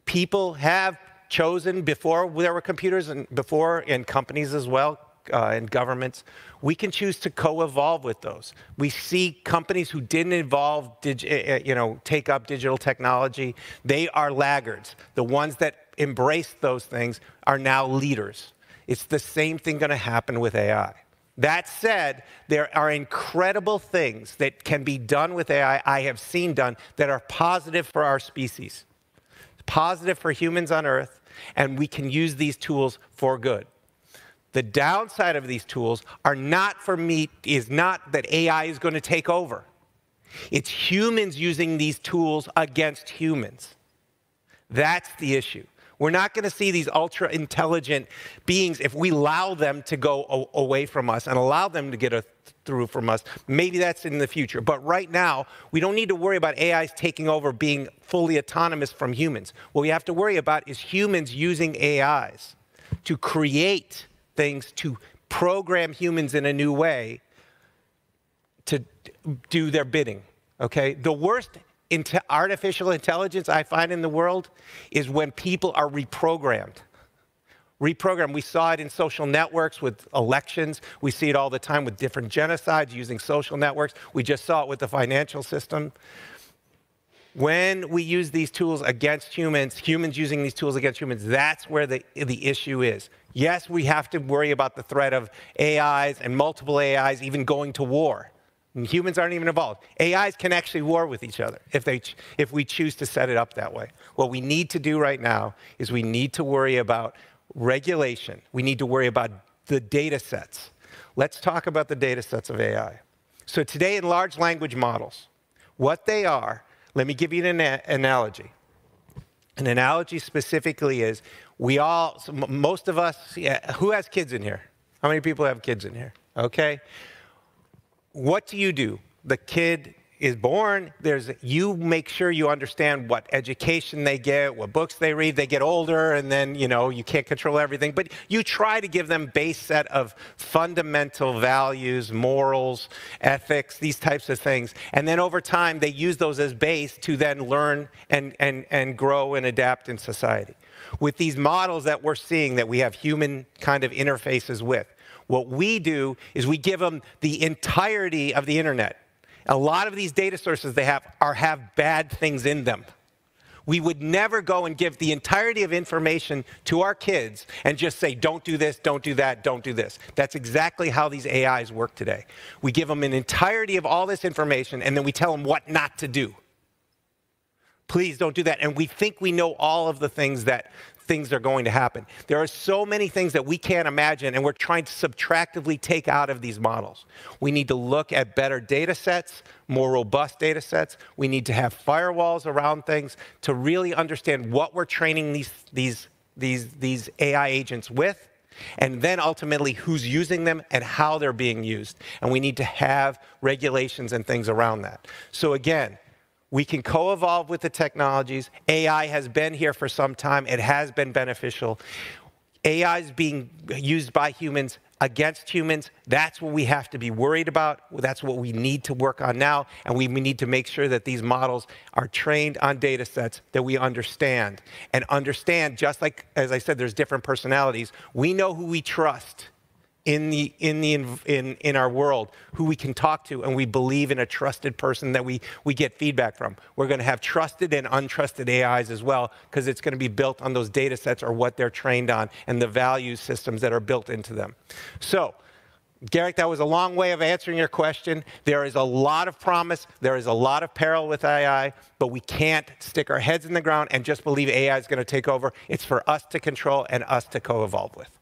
People have chosen before there were computers and before in companies as well uh, and governments, we can choose to co-evolve with those. We see companies who didn't evolve, you know, take up digital technology. They are laggards. The ones that embrace those things are now leaders. It's the same thing going to happen with AI. That said, there are incredible things that can be done with AI, I have seen done, that are positive for our species, positive for humans on Earth, and we can use these tools for good. The downside of these tools are not for me, is not that AI is going to take over. It's humans using these tools against humans. That's the issue. We're not going to see these ultra intelligent beings if we allow them to go away from us and allow them to get a through from us. Maybe that's in the future. But right now, we don't need to worry about AIs taking over being fully autonomous from humans. What we have to worry about is humans using AIs to create things to program humans in a new way to do their bidding. Okay? The worst artificial intelligence I find in the world is when people are reprogrammed. Reprogrammed. We saw it in social networks with elections. We see it all the time with different genocides using social networks. We just saw it with the financial system. When we use these tools against humans, humans using these tools against humans, that's where the, the issue is. Yes, we have to worry about the threat of AIs and multiple AIs even going to war. And humans aren't even involved. AIs can actually war with each other if, they, if we choose to set it up that way. What we need to do right now is we need to worry about regulation. We need to worry about the data sets. Let's talk about the data sets of AI. So today in large language models, what they are let me give you an analogy. An analogy specifically is we all, most of us, yeah, who has kids in here? How many people have kids in here? Okay. What do you do? The kid is born, there's you make sure you understand what education they get, what books they read. They get older, and then you know you can't control everything, but you try to give them base set of fundamental values, morals, ethics, these types of things, and then over time they use those as base to then learn and and and grow and adapt in society. With these models that we're seeing that we have human kind of interfaces with, what we do is we give them the entirety of the internet a lot of these data sources they have are have bad things in them. We would never go and give the entirety of information to our kids and just say, don't do this, don't do that, don't do this. That's exactly how these AIs work today. We give them an entirety of all this information and then we tell them what not to do. Please don't do that. And we think we know all of the things that things are going to happen. There are so many things that we can't imagine, and we're trying to subtractively take out of these models. We need to look at better data sets, more robust data sets. We need to have firewalls around things to really understand what we're training these, these, these, these AI agents with and then ultimately who's using them and how they're being used. And we need to have regulations and things around that. So again, we can co evolve with the technologies. AI has been here for some time, it has been beneficial. AI is being used by humans against humans. That's what we have to be worried about. That's what we need to work on now. And we need to make sure that these models are trained on data sets that we understand. And understand, just like, as I said, there's different personalities. We know who we trust in the in the in in our world who we can talk to and we believe in a trusted person that we we get feedback from we're going to have trusted and untrusted ais as well because it's going to be built on those data sets or what they're trained on and the value systems that are built into them so Garik, that was a long way of answering your question. There is a lot of promise. There is a lot of peril with AI, but we can't stick our heads in the ground and just believe AI is going to take over. It's for us to control and us to co-evolve with.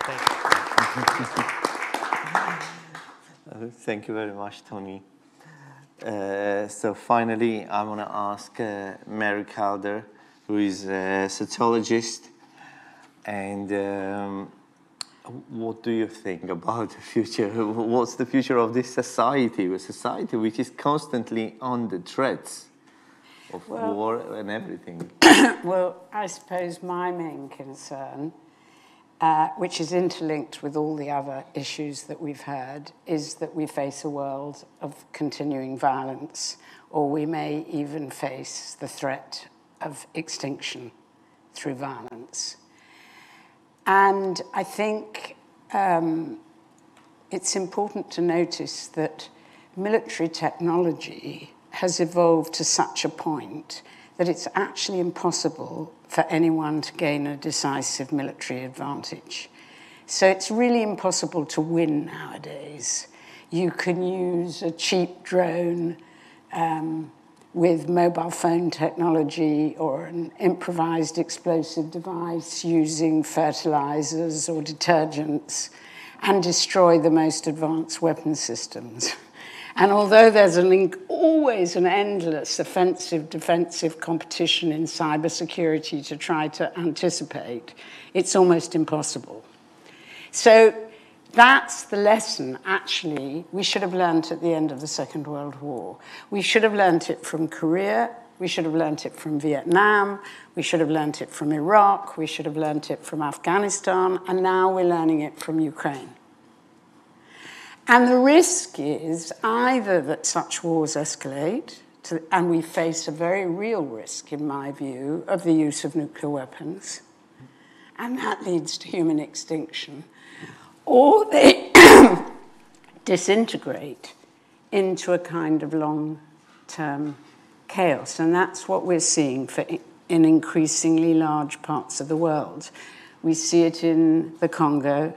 Thank you. [laughs] Thank you very much, Tony. Uh, so finally, I want to ask uh, Mary Kaldor, who is a sociologist, and um, what do you think about the future? [laughs] What's the future of this society, a society which is constantly under threats of well, war and everything? [coughs] well, I suppose my main concern uh, which is interlinked with all the other issues that we've heard, is that we face a world of continuing violence, or we may even face the threat of extinction through violence. And I think um, it's important to notice that military technology has evolved to such a point that it's actually impossible for anyone to gain a decisive military advantage. So it's really impossible to win nowadays. You can use a cheap drone um, with mobile phone technology or an improvised explosive device using fertilizers or detergents and destroy the most advanced weapon systems. [laughs] And although there's an, always an endless offensive defensive competition in cybersecurity to try to anticipate, it's almost impossible. So that's the lesson, actually, we should have learnt at the end of the Second World War. We should have learnt it from Korea, we should have learnt it from Vietnam, we should have learnt it from Iraq, we should have learnt it from Afghanistan, and now we're learning it from Ukraine. And the risk is either that such wars escalate, to, and we face a very real risk, in my view, of the use of nuclear weapons, and that leads to human extinction, or they [coughs] disintegrate into a kind of long term chaos. And that's what we're seeing for in increasingly large parts of the world. We see it in the Congo,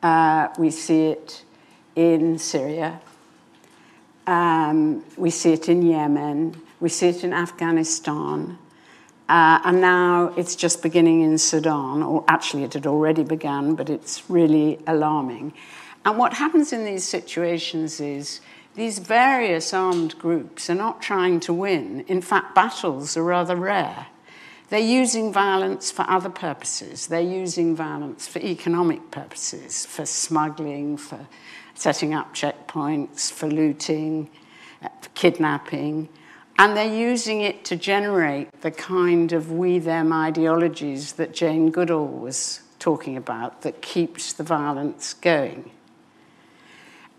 uh, we see it in Syria. Um, we see it in Yemen. We see it in Afghanistan. Uh, and now it's just beginning in Sudan, or actually it had already begun, but it's really alarming. And what happens in these situations is these various armed groups are not trying to win. In fact, battles are rather rare. They're using violence for other purposes. They're using violence for economic purposes, for smuggling, for setting up checkpoints, for looting, uh, for kidnapping. And they're using it to generate the kind of we them ideologies that Jane Goodall was talking about that keeps the violence going.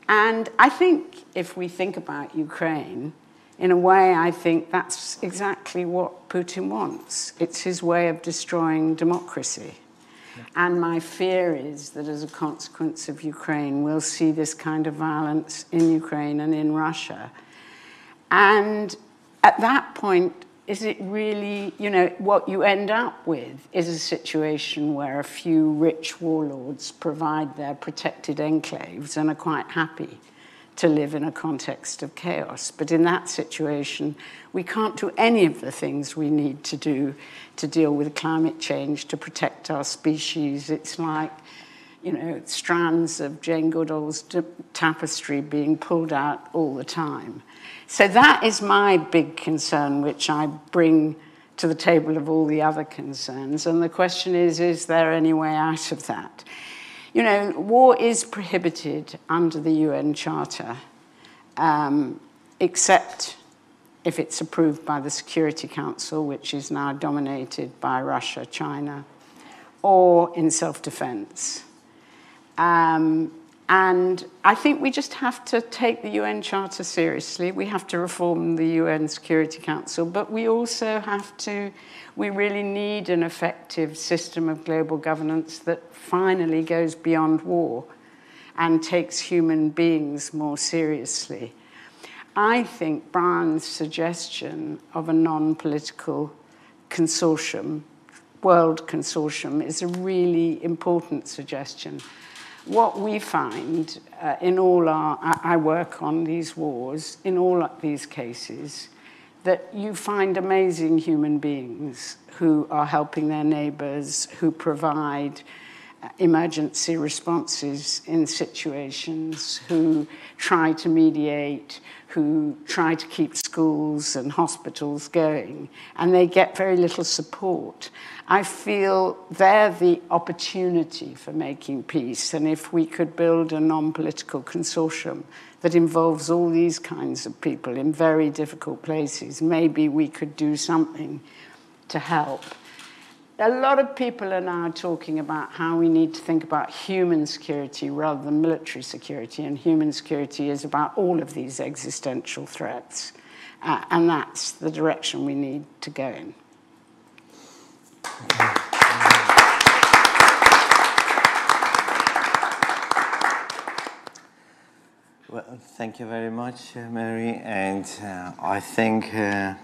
And I think if we think about Ukraine, in a way, I think that's exactly what Putin wants. It's his way of destroying democracy. And my fear is that as a consequence of Ukraine, we'll see this kind of violence in Ukraine and in Russia. And at that point, is it really, you know, what you end up with is a situation where a few rich warlords provide their protected enclaves and are quite happy to live in a context of chaos. But in that situation, we can't do any of the things we need to do to deal with climate change, to protect our species. It's like, you know, strands of Jane Goodall's tapestry being pulled out all the time. So that is my big concern, which I bring to the table of all the other concerns. And the question is, is there any way out of that? You know, war is prohibited under the UN Charter, um, except if it's approved by the Security Council, which is now dominated by Russia, China, or in self defense. Um, And I think we just have to take the UN Charter seriously. We have to reform the UN Security Council, but we also have to, we really need an effective system of global governance that finally goes beyond war and takes human beings more seriously. I think Brian's suggestion of a non political consortium, world consortium, is a really important suggestion what we find uh, in all our, I work on these wars, in all these cases, that you find amazing human beings who are helping their neighbors, who provide emergency responses in situations, who try to mediate, who try to keep schools and hospitals going, and they get very little support. I feel they're the opportunity for making peace, and if we could build a non political consortium that involves all these kinds of people in very difficult places, maybe we could do something to help a lot of people are now talking about how we need to think about human security rather than military security, and human security is about all of these existential threats. Uh, and that's the direction we need to go in. Well, thank you very much, uh, Mary. And uh, I think uh,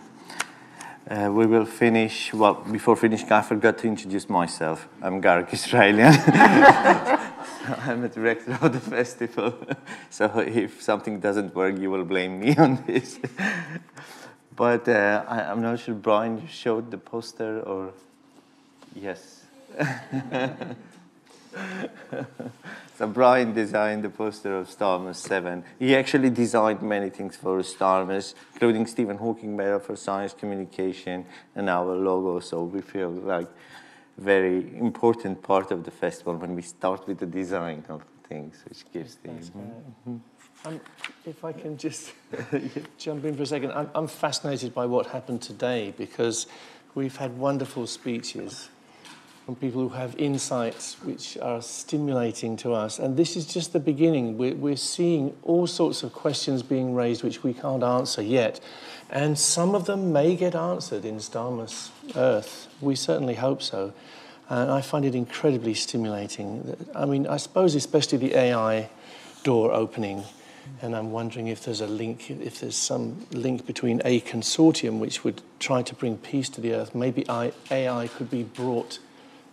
uh, we will finish, well, before finishing, I forgot to introduce myself. I'm Garik Israelian. [laughs] I'm the director of the festival. [laughs] so if something doesn't work, you will blame me on this. [laughs] but uh, I, am not sure, Brian, showed the poster or? Yes. [laughs] So Brian designed the poster of Starmus 7. He actually designed many things for Starmus, including Stephen Hawking Medal for Science Communication and our logo. So we feel like very important part of the festival when we start with the design of things, which gives the... Mm-hmm. Um, if I can just [laughs] jump in for a second, I'm, I'm fascinated by what happened today because we've had wonderful speeches from people who have insights which are stimulating to us. And this is just the beginning. We're, we're seeing all sorts of questions being raised which we can't answer yet. And some of them may get answered in Starmus Earth. We certainly hope so. And I find it incredibly stimulating. I mean, I suppose especially the AI door opening. And I'm wondering if there's a link, if there's some link between a consortium which would try to bring peace to the earth. Maybe AI could be brought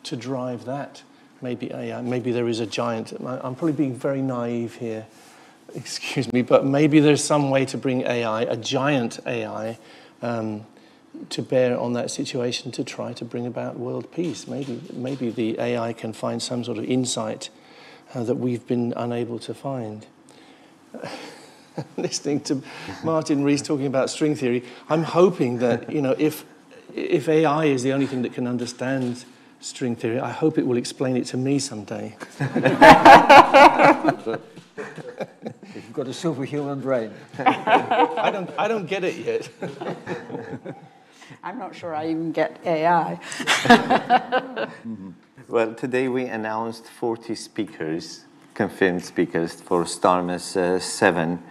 to drive that. Maybe, uh, maybe there is a giant, I'm probably being very naive here, [laughs] excuse me, but maybe there's some way to bring AI, a giant AI, um, to bear on that situation to try to bring about world peace. Maybe, maybe the AI can find some sort of insight uh, that we've been unable to find. [laughs] Listening to Martin Rees talking about string theory, I'm hoping that you know if if AI is the only thing that can understand string theory. I hope it will explain it to me someday. [laughs] You've got a superhuman brain. I, don't, I don't get it yet. [laughs] I'm not sure I even get AI. [laughs] well, today we announced 40 speakers, confirmed speakers for STARMUS uh, 7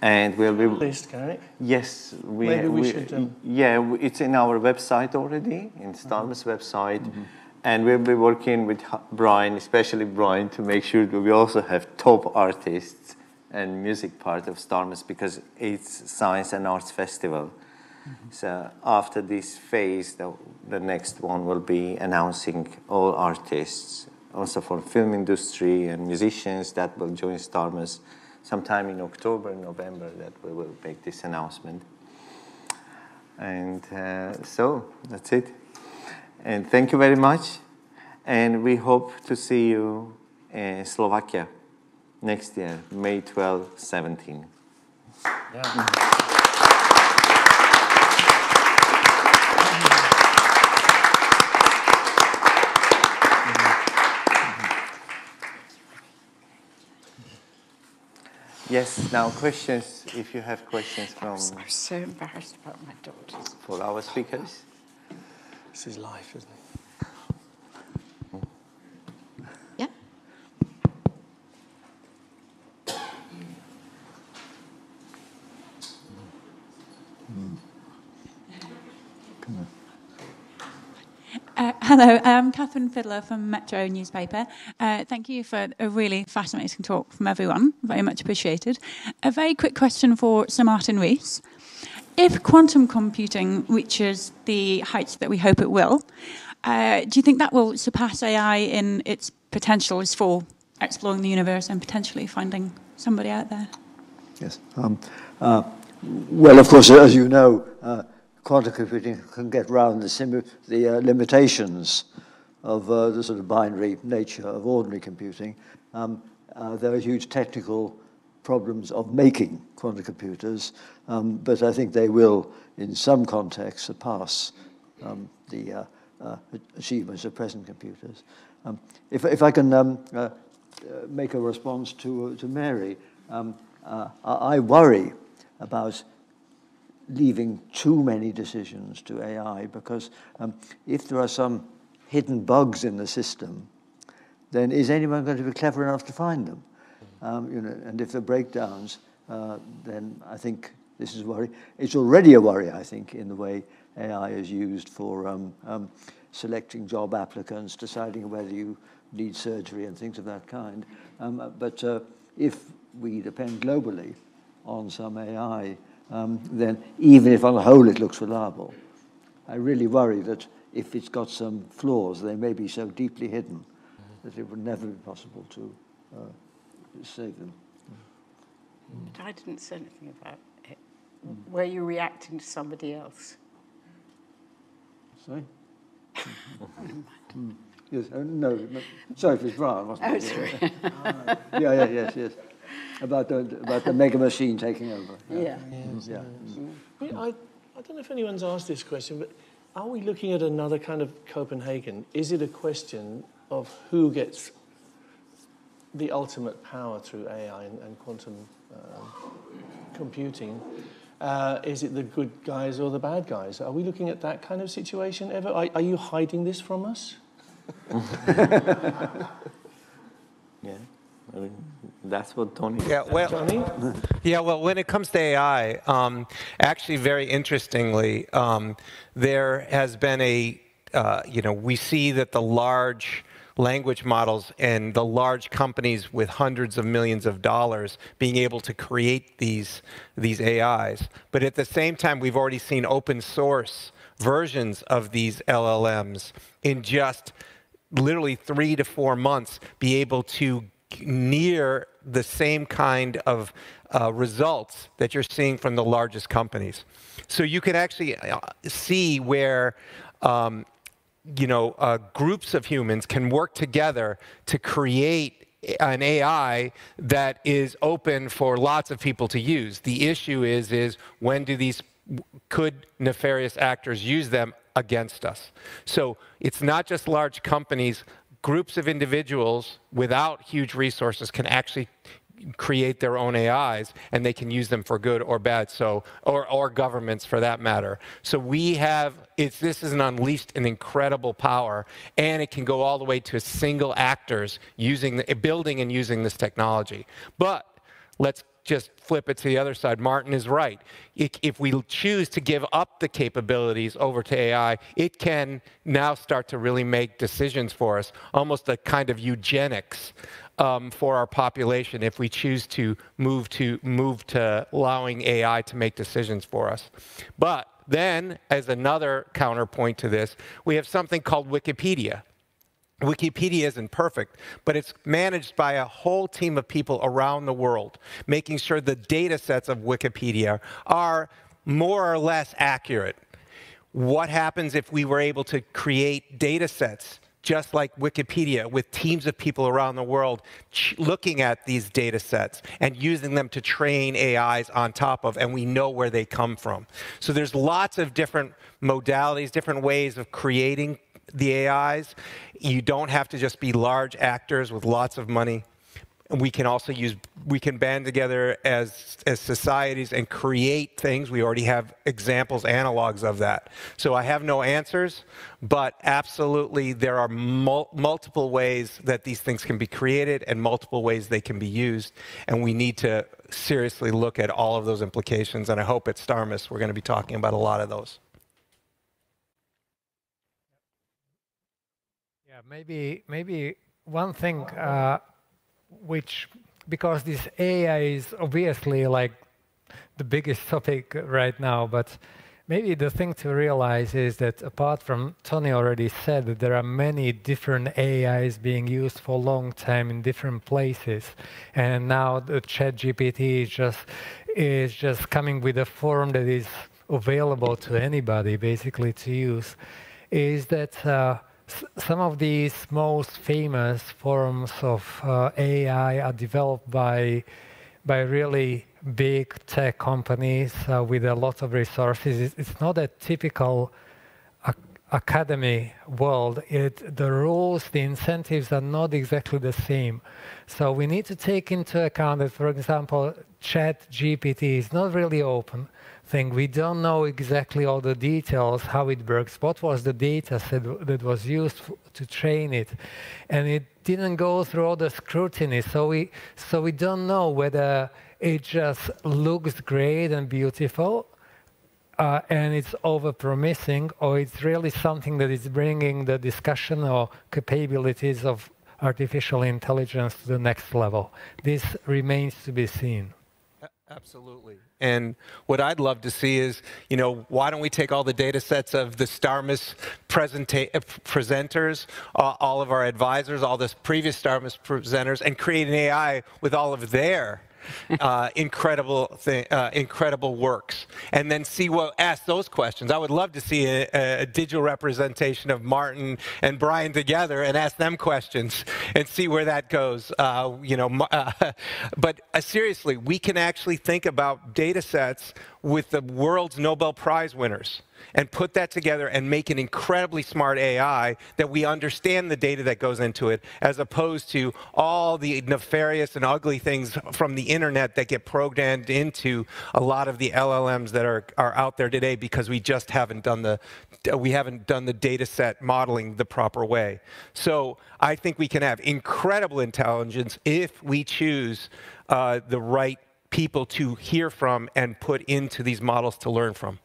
and we'll be list. Yes, we. Maybe we, we should. Um... Yeah, it's in our website already, in Starmus mm-hmm. website, mm-hmm. and we'll be working with Brian, especially Brian, to make sure that we also have top artists and music part of Starmus because it's science and arts festival. Mm-hmm. So after this phase, the, the next one will be announcing all artists, also for film industry and musicians that will join Starmus sometime in October, November, that we will make this announcement. And uh, so that's it. And thank you very much. And we hope to see you in Slovakia next year, May 12, 17. Yeah. Yes, now questions, if you have questions from... I'm so embarrassed about my daughters. For our speakers? This is life, isn't it? Hello, I'm Catherine Fiddler from Metro newspaper. Uh, thank you for a really fascinating talk from everyone. Very much appreciated. A very quick question for Sir Martin Rees. If quantum computing reaches the heights that we hope it will, uh, do you think that will surpass AI in its potentials for exploring the universe and potentially finding somebody out there? Yes. Um, uh, well, of course, as you know, uh, quantum computing can get around the, the uh, limitations of uh, the sort of binary nature of ordinary computing. Um, uh, there are huge technical problems of making quantum computers, um, but I think they will, in some contexts, surpass um, the uh, uh, achievements of present computers. Um, if, if I can um, uh, make a response to, to Mary, um, I worry about leaving too many decisions to AI because um, if there are some hidden bugs in the system, then is anyone going to be clever enough to find them? Um, you know, and if there are breakdowns, uh, then I think this is a worry. It's already a worry, I think, in the way AI is used for um, um, selecting job applicants, deciding whether you need surgery and things of that kind. Um, but uh, if we depend globally on some AI um, then even if on the whole it looks reliable, I really worry that if it's got some flaws, they may be so deeply hidden that it would never be possible to uh, save them. But I didn't say anything about it. Mm. Were you reacting to somebody else? Sorry? mm. Yes, oh, no, no, sorry if it's Brian, wasn't oh, it? sorry. [laughs] yeah, yeah, yes, yes about the about the mega machine taking over. [laughs] Yeah. Yeah. yeah. I, I don't know if anyone's asked this question, but are we looking at another kind of Copenhagen? Is it a question of who gets the ultimate power through AI and, and quantum uh, computing? Uh, is it the good guys or the bad guys? Are we looking at that kind of situation ever? Are, are you hiding this from us? [laughs] yeah. I mean, that's what Tony. Yeah, well, Tony? yeah, well, when it comes to AI, um, actually, very interestingly, um, there has been a, uh, you know, we see that the large language models and the large companies with hundreds of millions of dollars being able to create these these AIs. But at the same time, we've already seen open source versions of these LLMs in just literally three to four months be able to near the same kind of uh, results that you're seeing from the largest companies. So you can actually uh, see where um, you know, uh, groups of humans can work together to create an AI that is open for lots of people to use. The issue is, is when do these, could nefarious actors use them against us? So it's not just large companies groups of individuals without huge resources can actually create their own AIs and they can use them for good or bad so or, or governments for that matter. So we have it's this is an unleashed an incredible power and it can go all the way to single actors using the, building and using this technology. But let's just flip it to the other side. Martin is right. If we choose to give up the capabilities over to AI, it can now start to really make decisions for us, almost a kind of eugenics um, for our population if we choose to move to move to allowing AI to make decisions for us. But then, as another counterpoint to this, we have something called Wikipedia. Wikipedia isn't perfect, but it's managed by a whole team of people around the world, making sure the data sets of Wikipedia are more or less accurate. What happens if we were able to create data sets just like Wikipedia with teams of people around the world looking at these data sets and using them to train AIs on top of, and we know where they come from. So there's lots of different modalities, different ways of creating the AIs. You don't have to just be large actors with lots of money. we can also use we can band together as as societies and create things. We already have examples analogs of that. So i have no answers but absolutely there are mul- multiple ways that these things can be created and multiple ways they can be used. And we need to seriously look at all of those implications. And i hope at starmus we're going to be talking about a lot of those yeah maybe maybe one thing uh, which because this AI is obviously like the biggest topic right now, but maybe the thing to realize is that apart from Tony already said that there are many different AIs being used for a long time in different places, and now the Chat GPT is just is just coming with a form that is available to anybody basically to use. Is that uh, some of these most famous forms of uh, AI are developed by by really big tech companies uh, with a lot of resources. It's not a typical academy world. It, the rules, the incentives are not exactly the same. So we need to take into account that, for example, Chat GPT is not really open thing. We don't know exactly all the details, how it works, what was the data set that was used to train it. And it didn't go through all the scrutiny, so we, so we don't know whether it just looks great and beautiful uh, and it's over-promising, or it's really something that is bringing the discussion or capabilities of artificial intelligence to the next level. This remains to be seen. Absolutely. And what I'd love to see is, you know, why don't we take all the data sets of the STARMUS presenta- uh, presenters, uh, all of our advisors, all the previous STARMUS presenters, and create an AI with all of their [laughs] uh, incredible, thing, uh, incredible works, and then see what ask those questions. I would love to see a, a, digital representation of Martin and Brian together and ask them questions and see where that goes. Uh, you know, [laughs] uh, but uh, seriously, we can actually think about data sets with the world's Nobel Prize winners and put that together and make an incredibly smart AI that we understand the data that goes into it, as opposed to all the nefarious and ugly things from the internet that get programmed into a lot of the LLMs that are, are out there today because we just haven't done the we haven't done the data set modeling the proper way. So I think we can have incredible intelligence if we choose uh, the right people to hear from and put into these models to learn from.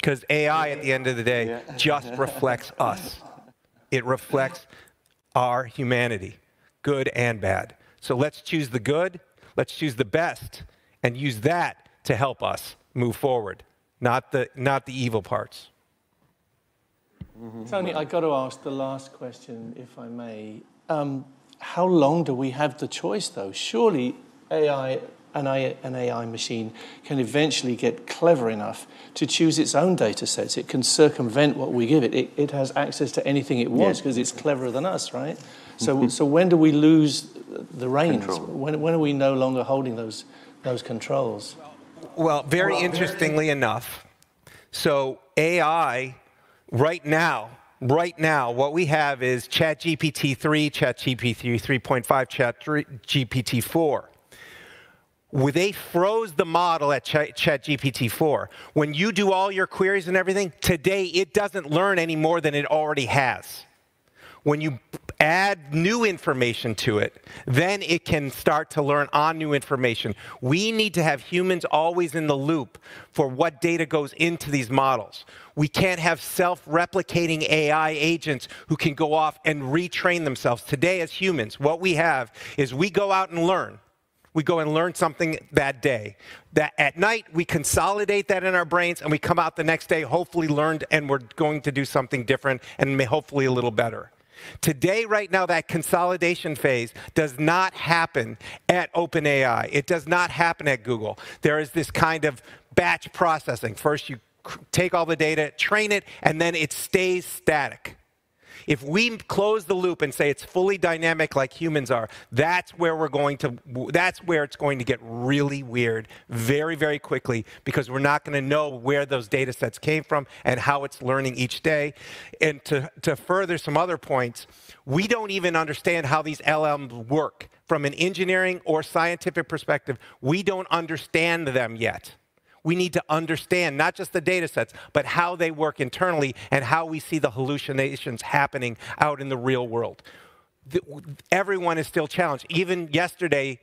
Because AI, at the end of the day, yeah. just reflects us. It reflects our humanity, good and bad. So let's choose the good, let's choose the best, and use that to help us move forward, not the, not the evil parts. Tony, I've got to ask the last question, if I may. Um, how long do we have the choice, though? Surely AI an AI, an AI machine can eventually get clever enough to choose its own data sets. It can circumvent what we give it. It, it has access to anything it wants because it's cleverer than us, right? So, mm-hmm. so when do we lose the reins? When, when are we no longer holding those, those controls? Well, very well, interestingly very... enough, so AI right now, right now, what we have is ChatGPT 3, ChatGPT 3.5, ChatGPT 4 they froze the model at ChatGPT 4. When you do all your queries and everything, today it doesn't learn any more than it already has. When you add new information to it, then it can start to learn on new information. We need to have humans always in the loop for what data goes into these models. We can't have self replicating AI agents who can go off and retrain themselves. Today, as humans, what we have is we go out and learn we go and learn something that day. That at night we consolidate that in our brains and we come out the next day hopefully learned and we're going to do something different and hopefully a little better. Today, right now, that consolidation phase does not happen at OpenAI. It does not happen at Google. There is this kind of batch processing. First, you take all the data, train it, and then it stays static. If we close the loop and say it's fully dynamic like humans are, that's where we're going to, that's where it's going to get really weird very, very quickly because we're not going to know where those data sets came from and how it's learning each day. And to, to further some other points, we don't even understand how these LMs work from an engineering or scientific perspective. We don't understand them yet we need to understand not just the data sets, but how they work internally and how we see the hallucinations happening out in the real world. The, everyone is still challenged. Even yesterday,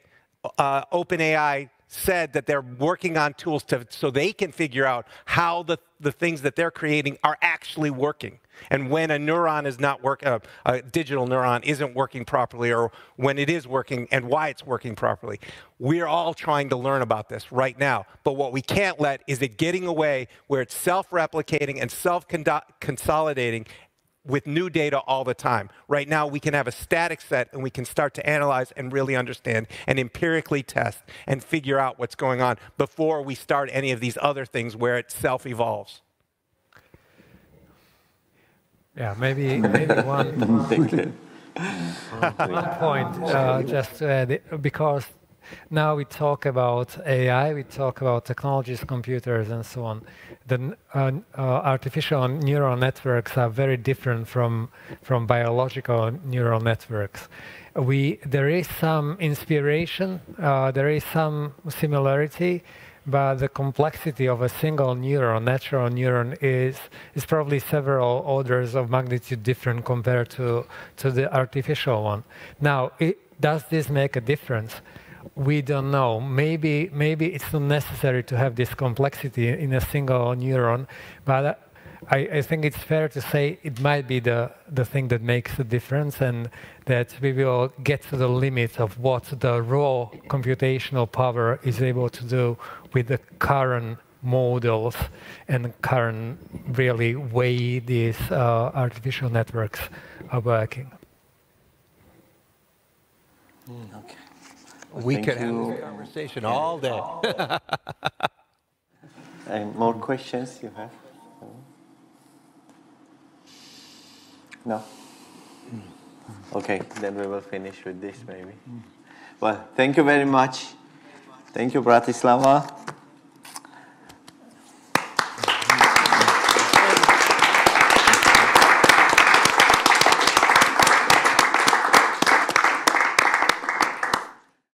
uh, OpenAI said that they're working on tools to, so they can figure out how the, the things that they're creating are actually working. And when a neuron is not working, uh, a digital neuron isn't working properly, or when it is working and why it's working properly. We're all trying to learn about this right now. But what we can't let is it getting away where it's self replicating and self consolidating with new data all the time. Right now, we can have a static set and we can start to analyze and really understand and empirically test and figure out what's going on before we start any of these other things where it self evolves. Yeah, maybe, [laughs] maybe one, one point, uh, just uh, the, because now we talk about AI, we talk about technologies, computers, and so on. The uh, uh, artificial neural networks are very different from, from biological neural networks. We, there is some inspiration, uh, there is some similarity, but the complexity of a single neuron, natural neuron, is, is probably several orders of magnitude different compared to, to the artificial one. Now, it, does this make a difference? We don't know. Maybe, maybe it's not necessary to have this complexity in a single neuron, but I, I, think it's fair to say it might be the, the thing that makes the difference and that we will get to the limit of what the raw computational power is able to do with the current models and current really way these uh, artificial networks are working. Mm, okay. We Thank could you. have this conversation all day. [laughs] and more questions you have? No? Okay, then we will finish with this maybe. Well, thank you very much. Thank you, Bratislava.